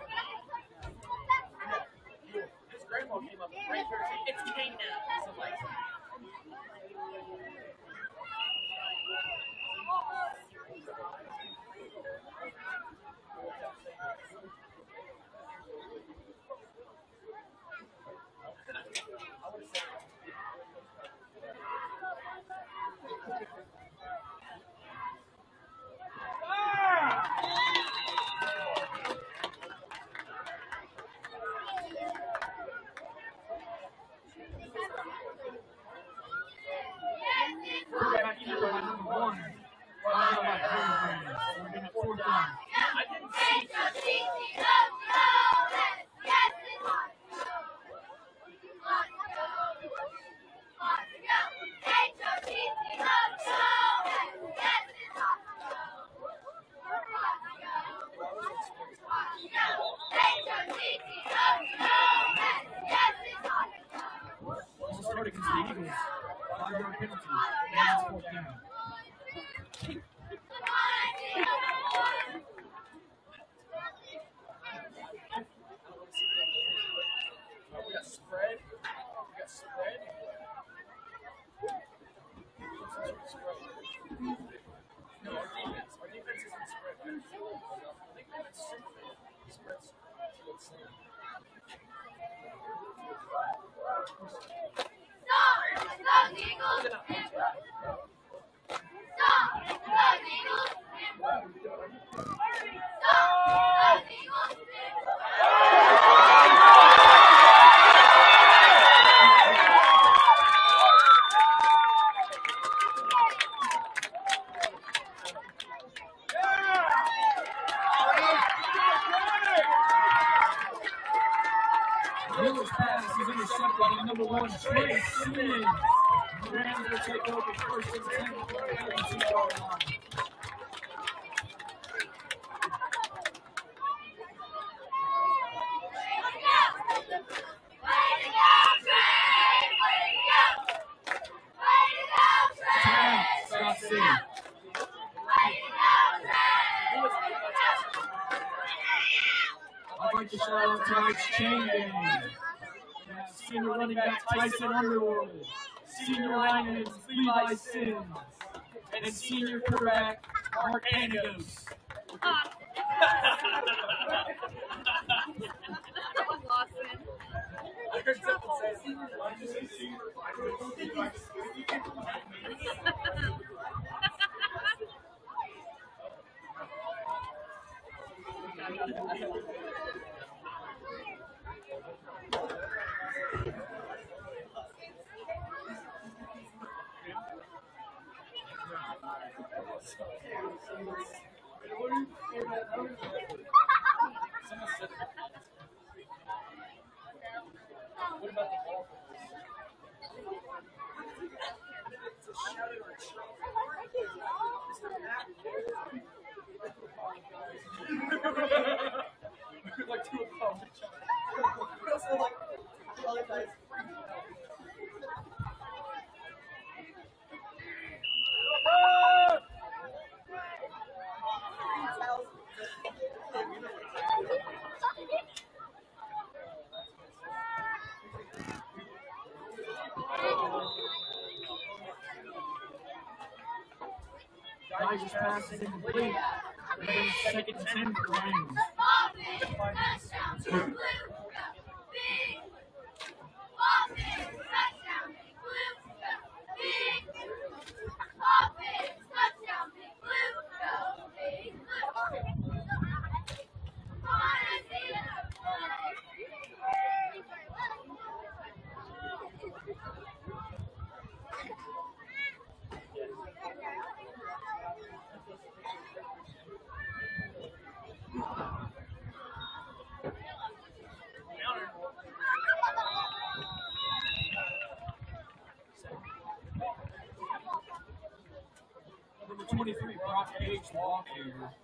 running back Tyson Underwood, senior lineman Levi Sims, and senior quarterback Mark Anagos. is as fast as complete. Within seconds and grams. walk here.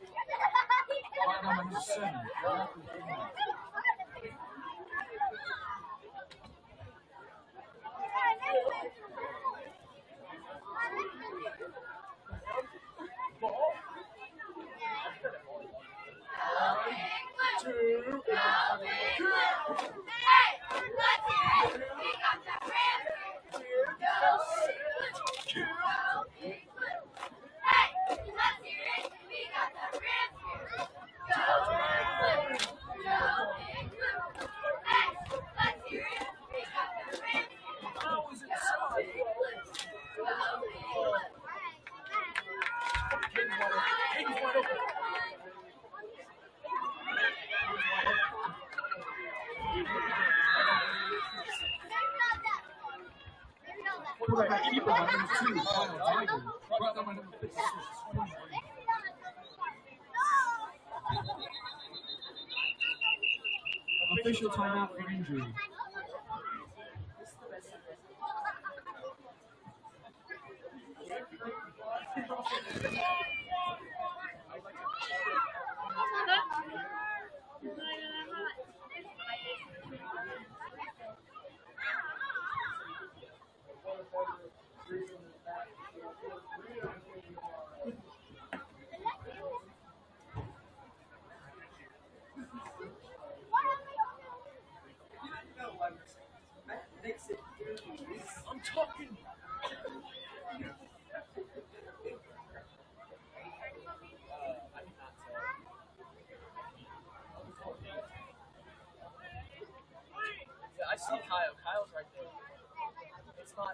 Official timeout for injury.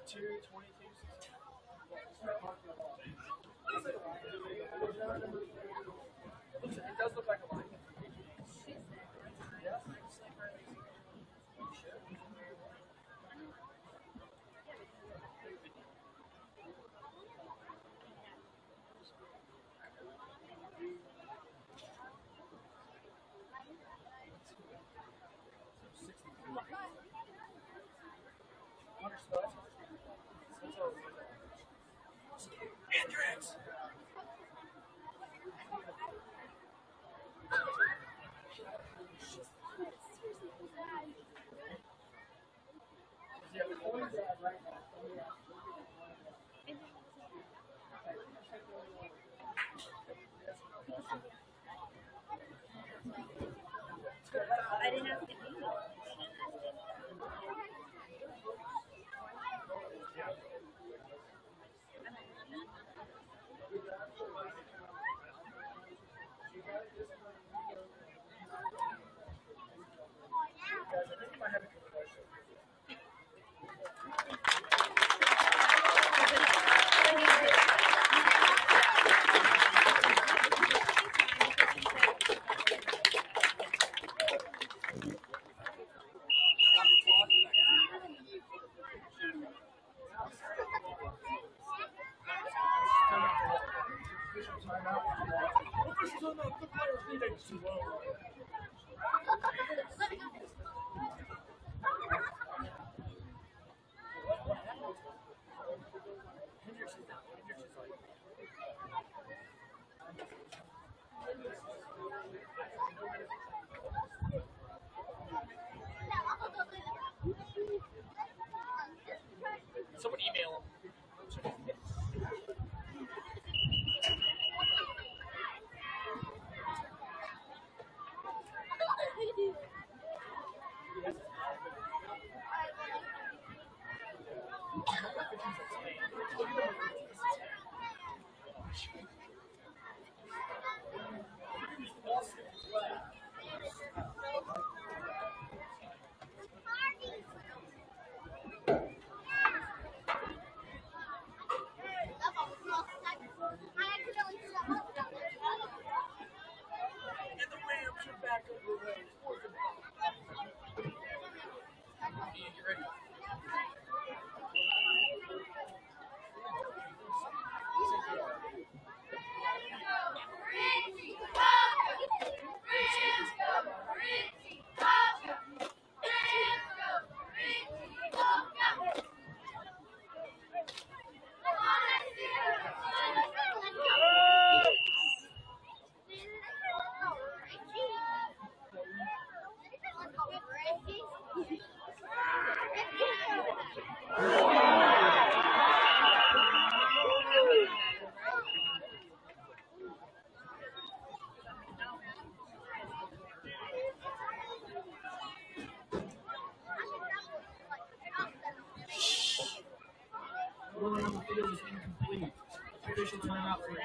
two twenty. I didn't have coming out for.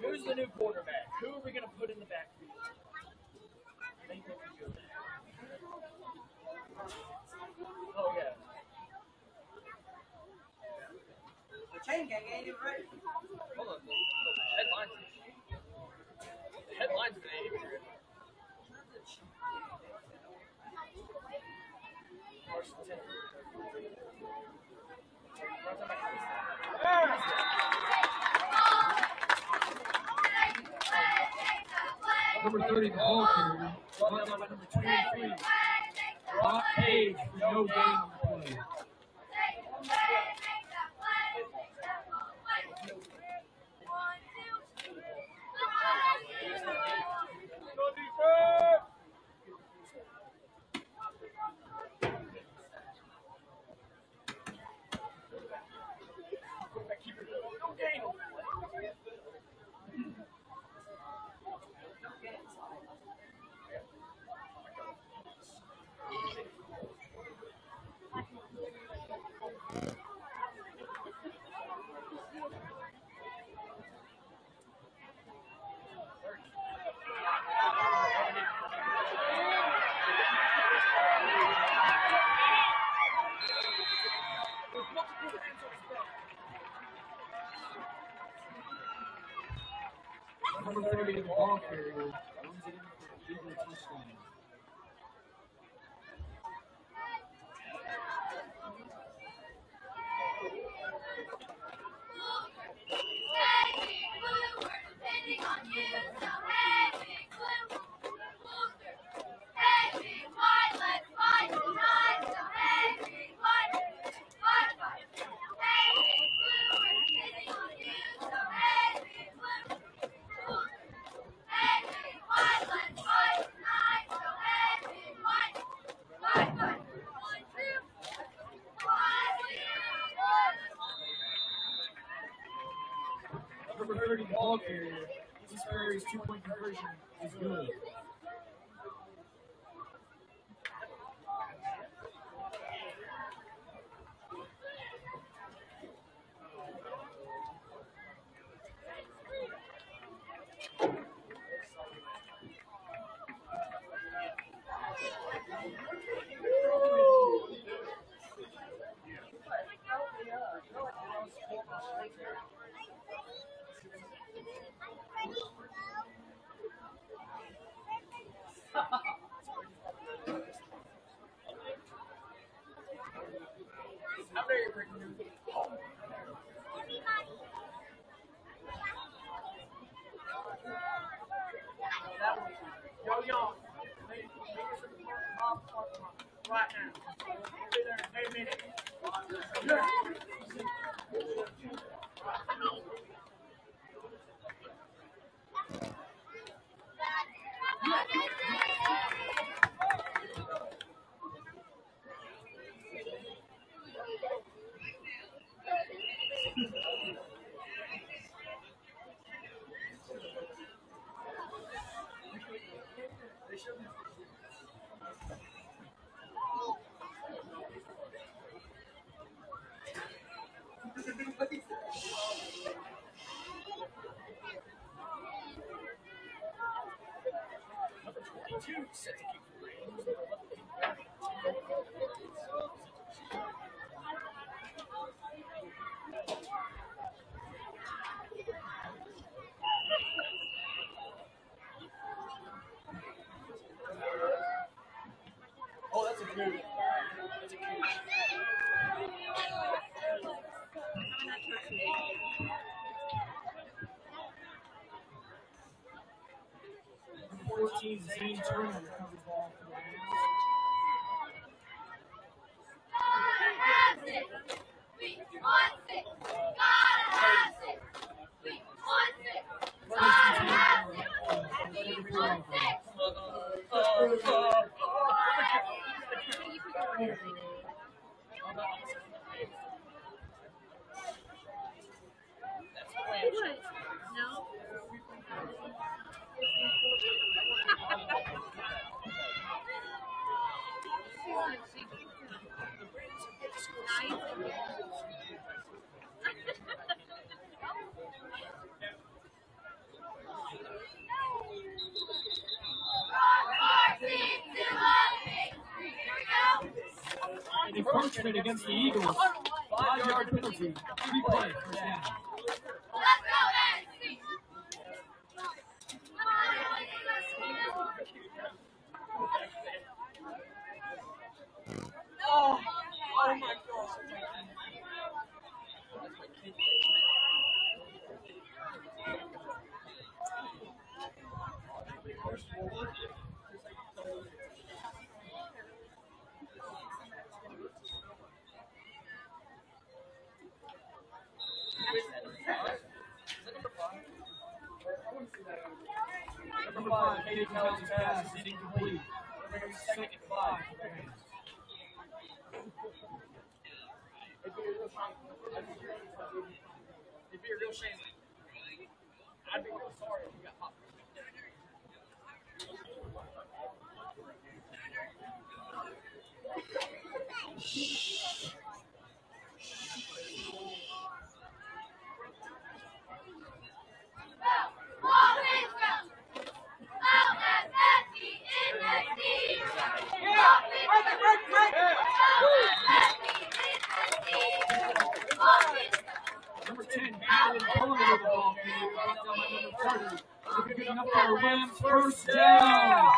Who's the new quarterback? Who are we going to put in the backfield? Oh, yeah. The chain gang ain't even ready. particularly involved here is ball carrier. This carries two point conversion is good. two, six, she's been against the Eagles. Five yard penalty. Three plays. Number 10, Allen Pullen with the ball game. Down by number 30. Looking up enough for a Rams first down.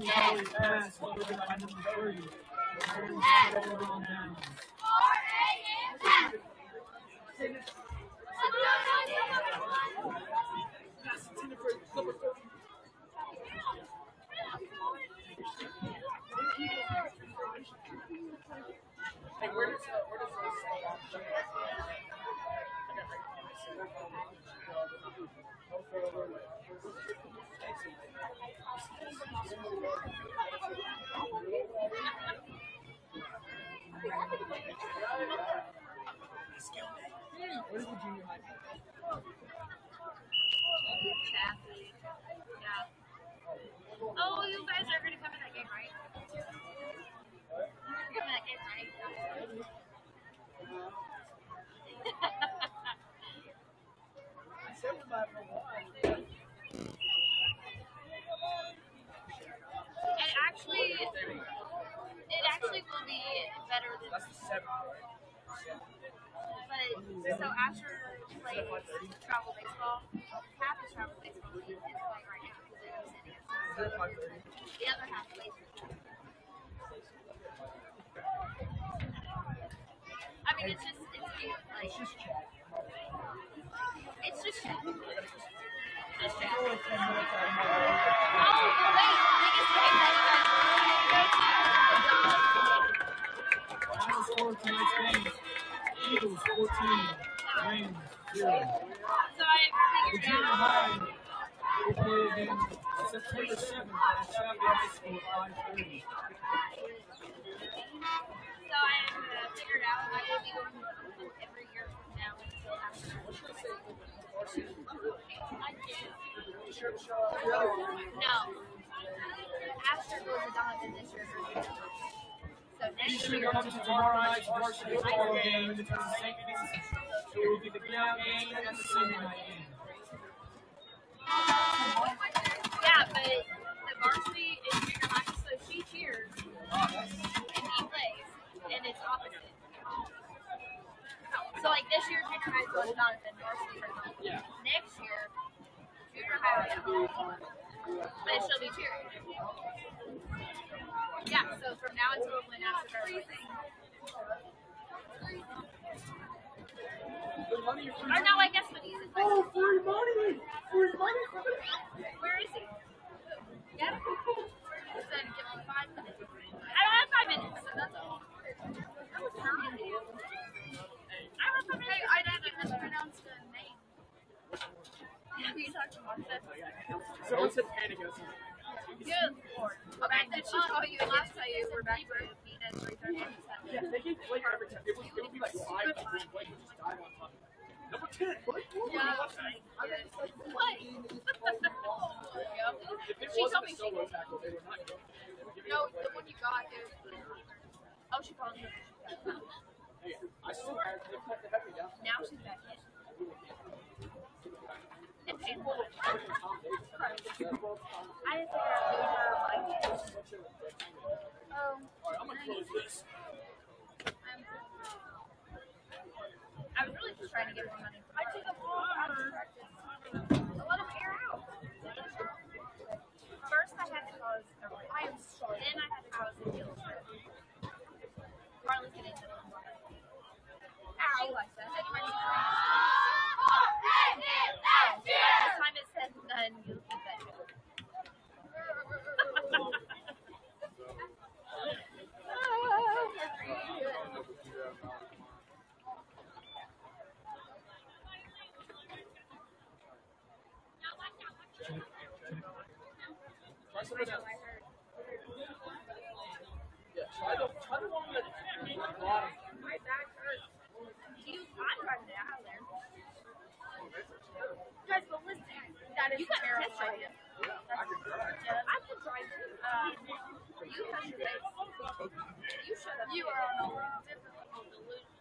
Yes. think it's just it's cute. Like, it's just chat. It's just chat. Just chat. Oh wait, I guess I can Final. Eagles 14, Rams 0. So I figured out. We'll play again September 7th at Scott City High School at 5.30. figured out, I will be going to Brooklyn every year from now until after. I. No. After goes to Donovan this year sure. So next year. to tomorrow night's varsity football game. The It will be the game and the senior night game. Yeah, but the varsity is junior high, so she cheers and he plays, and it's opposite. So like this year, junior high school is going Jonathan, varsity Jonathan. Yeah. Next year, junior high will but she'll be cheering. Yeah, so from now until when after money Or no, I guess when he's in Oh, free money! Free money! Where is he? Yeah. He said give him five minutes. I don't have five minutes, so that's all. I name. Someone said panic us. Good lord. Okay, call you and didn't you we're back for meet at 3:30? Yeah, they get play every time. Number 10. What? Yeah. What? No, the one you got is. Oh, she called you. Hey, I still have they cut the down. Now she's back in. And painful. Tom I didn't figure out who her mic is. Oh. All right, I'm gonna close this. I'm, I was really just trying to get more money. I took a walk out of practice. To let him air out. First, I had to cause a I am sorry. Then I had to cause a deal trip. Carly's getting to them. Ow. She likes that. You to time it said none. You'll keep that joke. Try something. Yeah, try the try the one that the bottom. My back hurts. You, I'm driving it out there. Guys, but listen, that is you got terrible idea. I can drive. I can drive it. Um, you have your face. You should have. You are on a different delusion.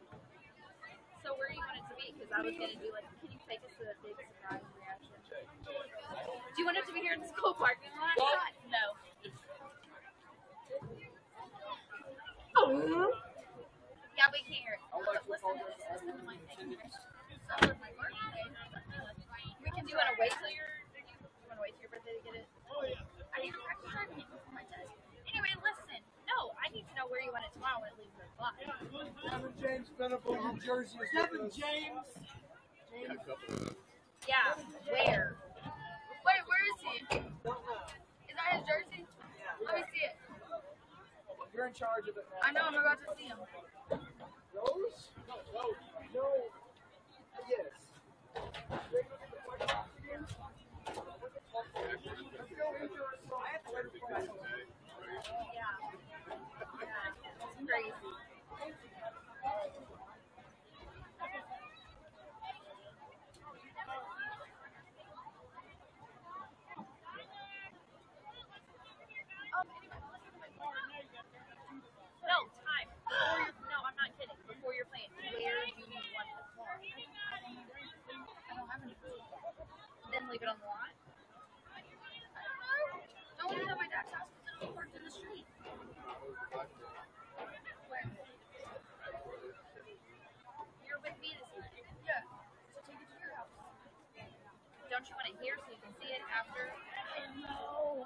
So where you want it to be? Because I was gonna do like, can you take us to a big surprise reaction? Do you want it to be here in the school parking lot? No. Oh. Yeah, we can hear it. I would like to Listen, apologize. this is my thing. So, like, we can do you want to till your you want to wait till your birthday to get it? Oh yeah. I need to practice driving it before my test. Anyway, listen. No, I need to know where you want it tomorrow when it leaves the clock. Kevin James Venable, New Jersey is Kevin with. James. Yeah, where? Wait, where is he? Is that his jersey? Let me see it. You're in charge of it now. I know I'm about to see him. Those? No. Yes. For my- Yeah. It's crazy. No, time. Before you're, no, I'm not kidding. Before where do you want the ball? I don't have any food. Then leave it on the lot? I don't know. No one at my dad's house because it'll parked in the street. Where? You're with me this week. Yeah. So take it to your house. Don't you want it here so you can see it after? No.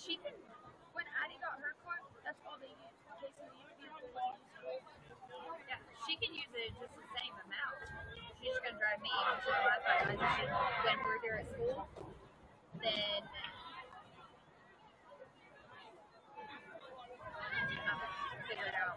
She can. When Addie got her car, that's all they use. Yeah, she can use it just the same amount. She's just gonna drive me to the Wi-Fi transition when we're here at school. Then. I'll figure it out.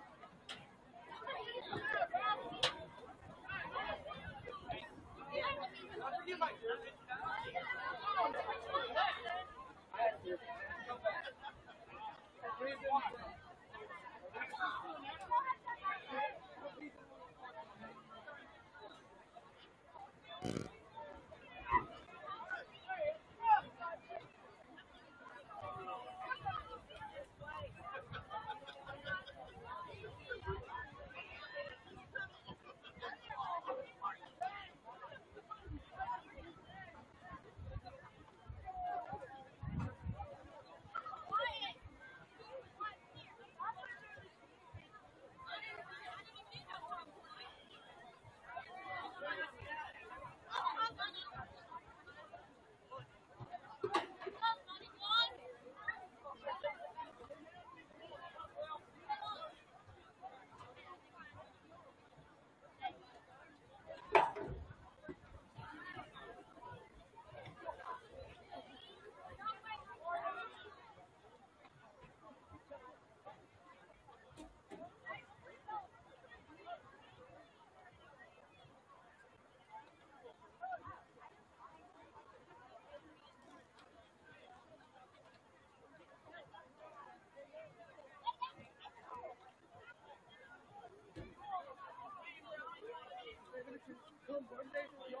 un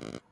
Mm-hmm.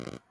Mm-hmm.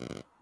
Mm-hmm.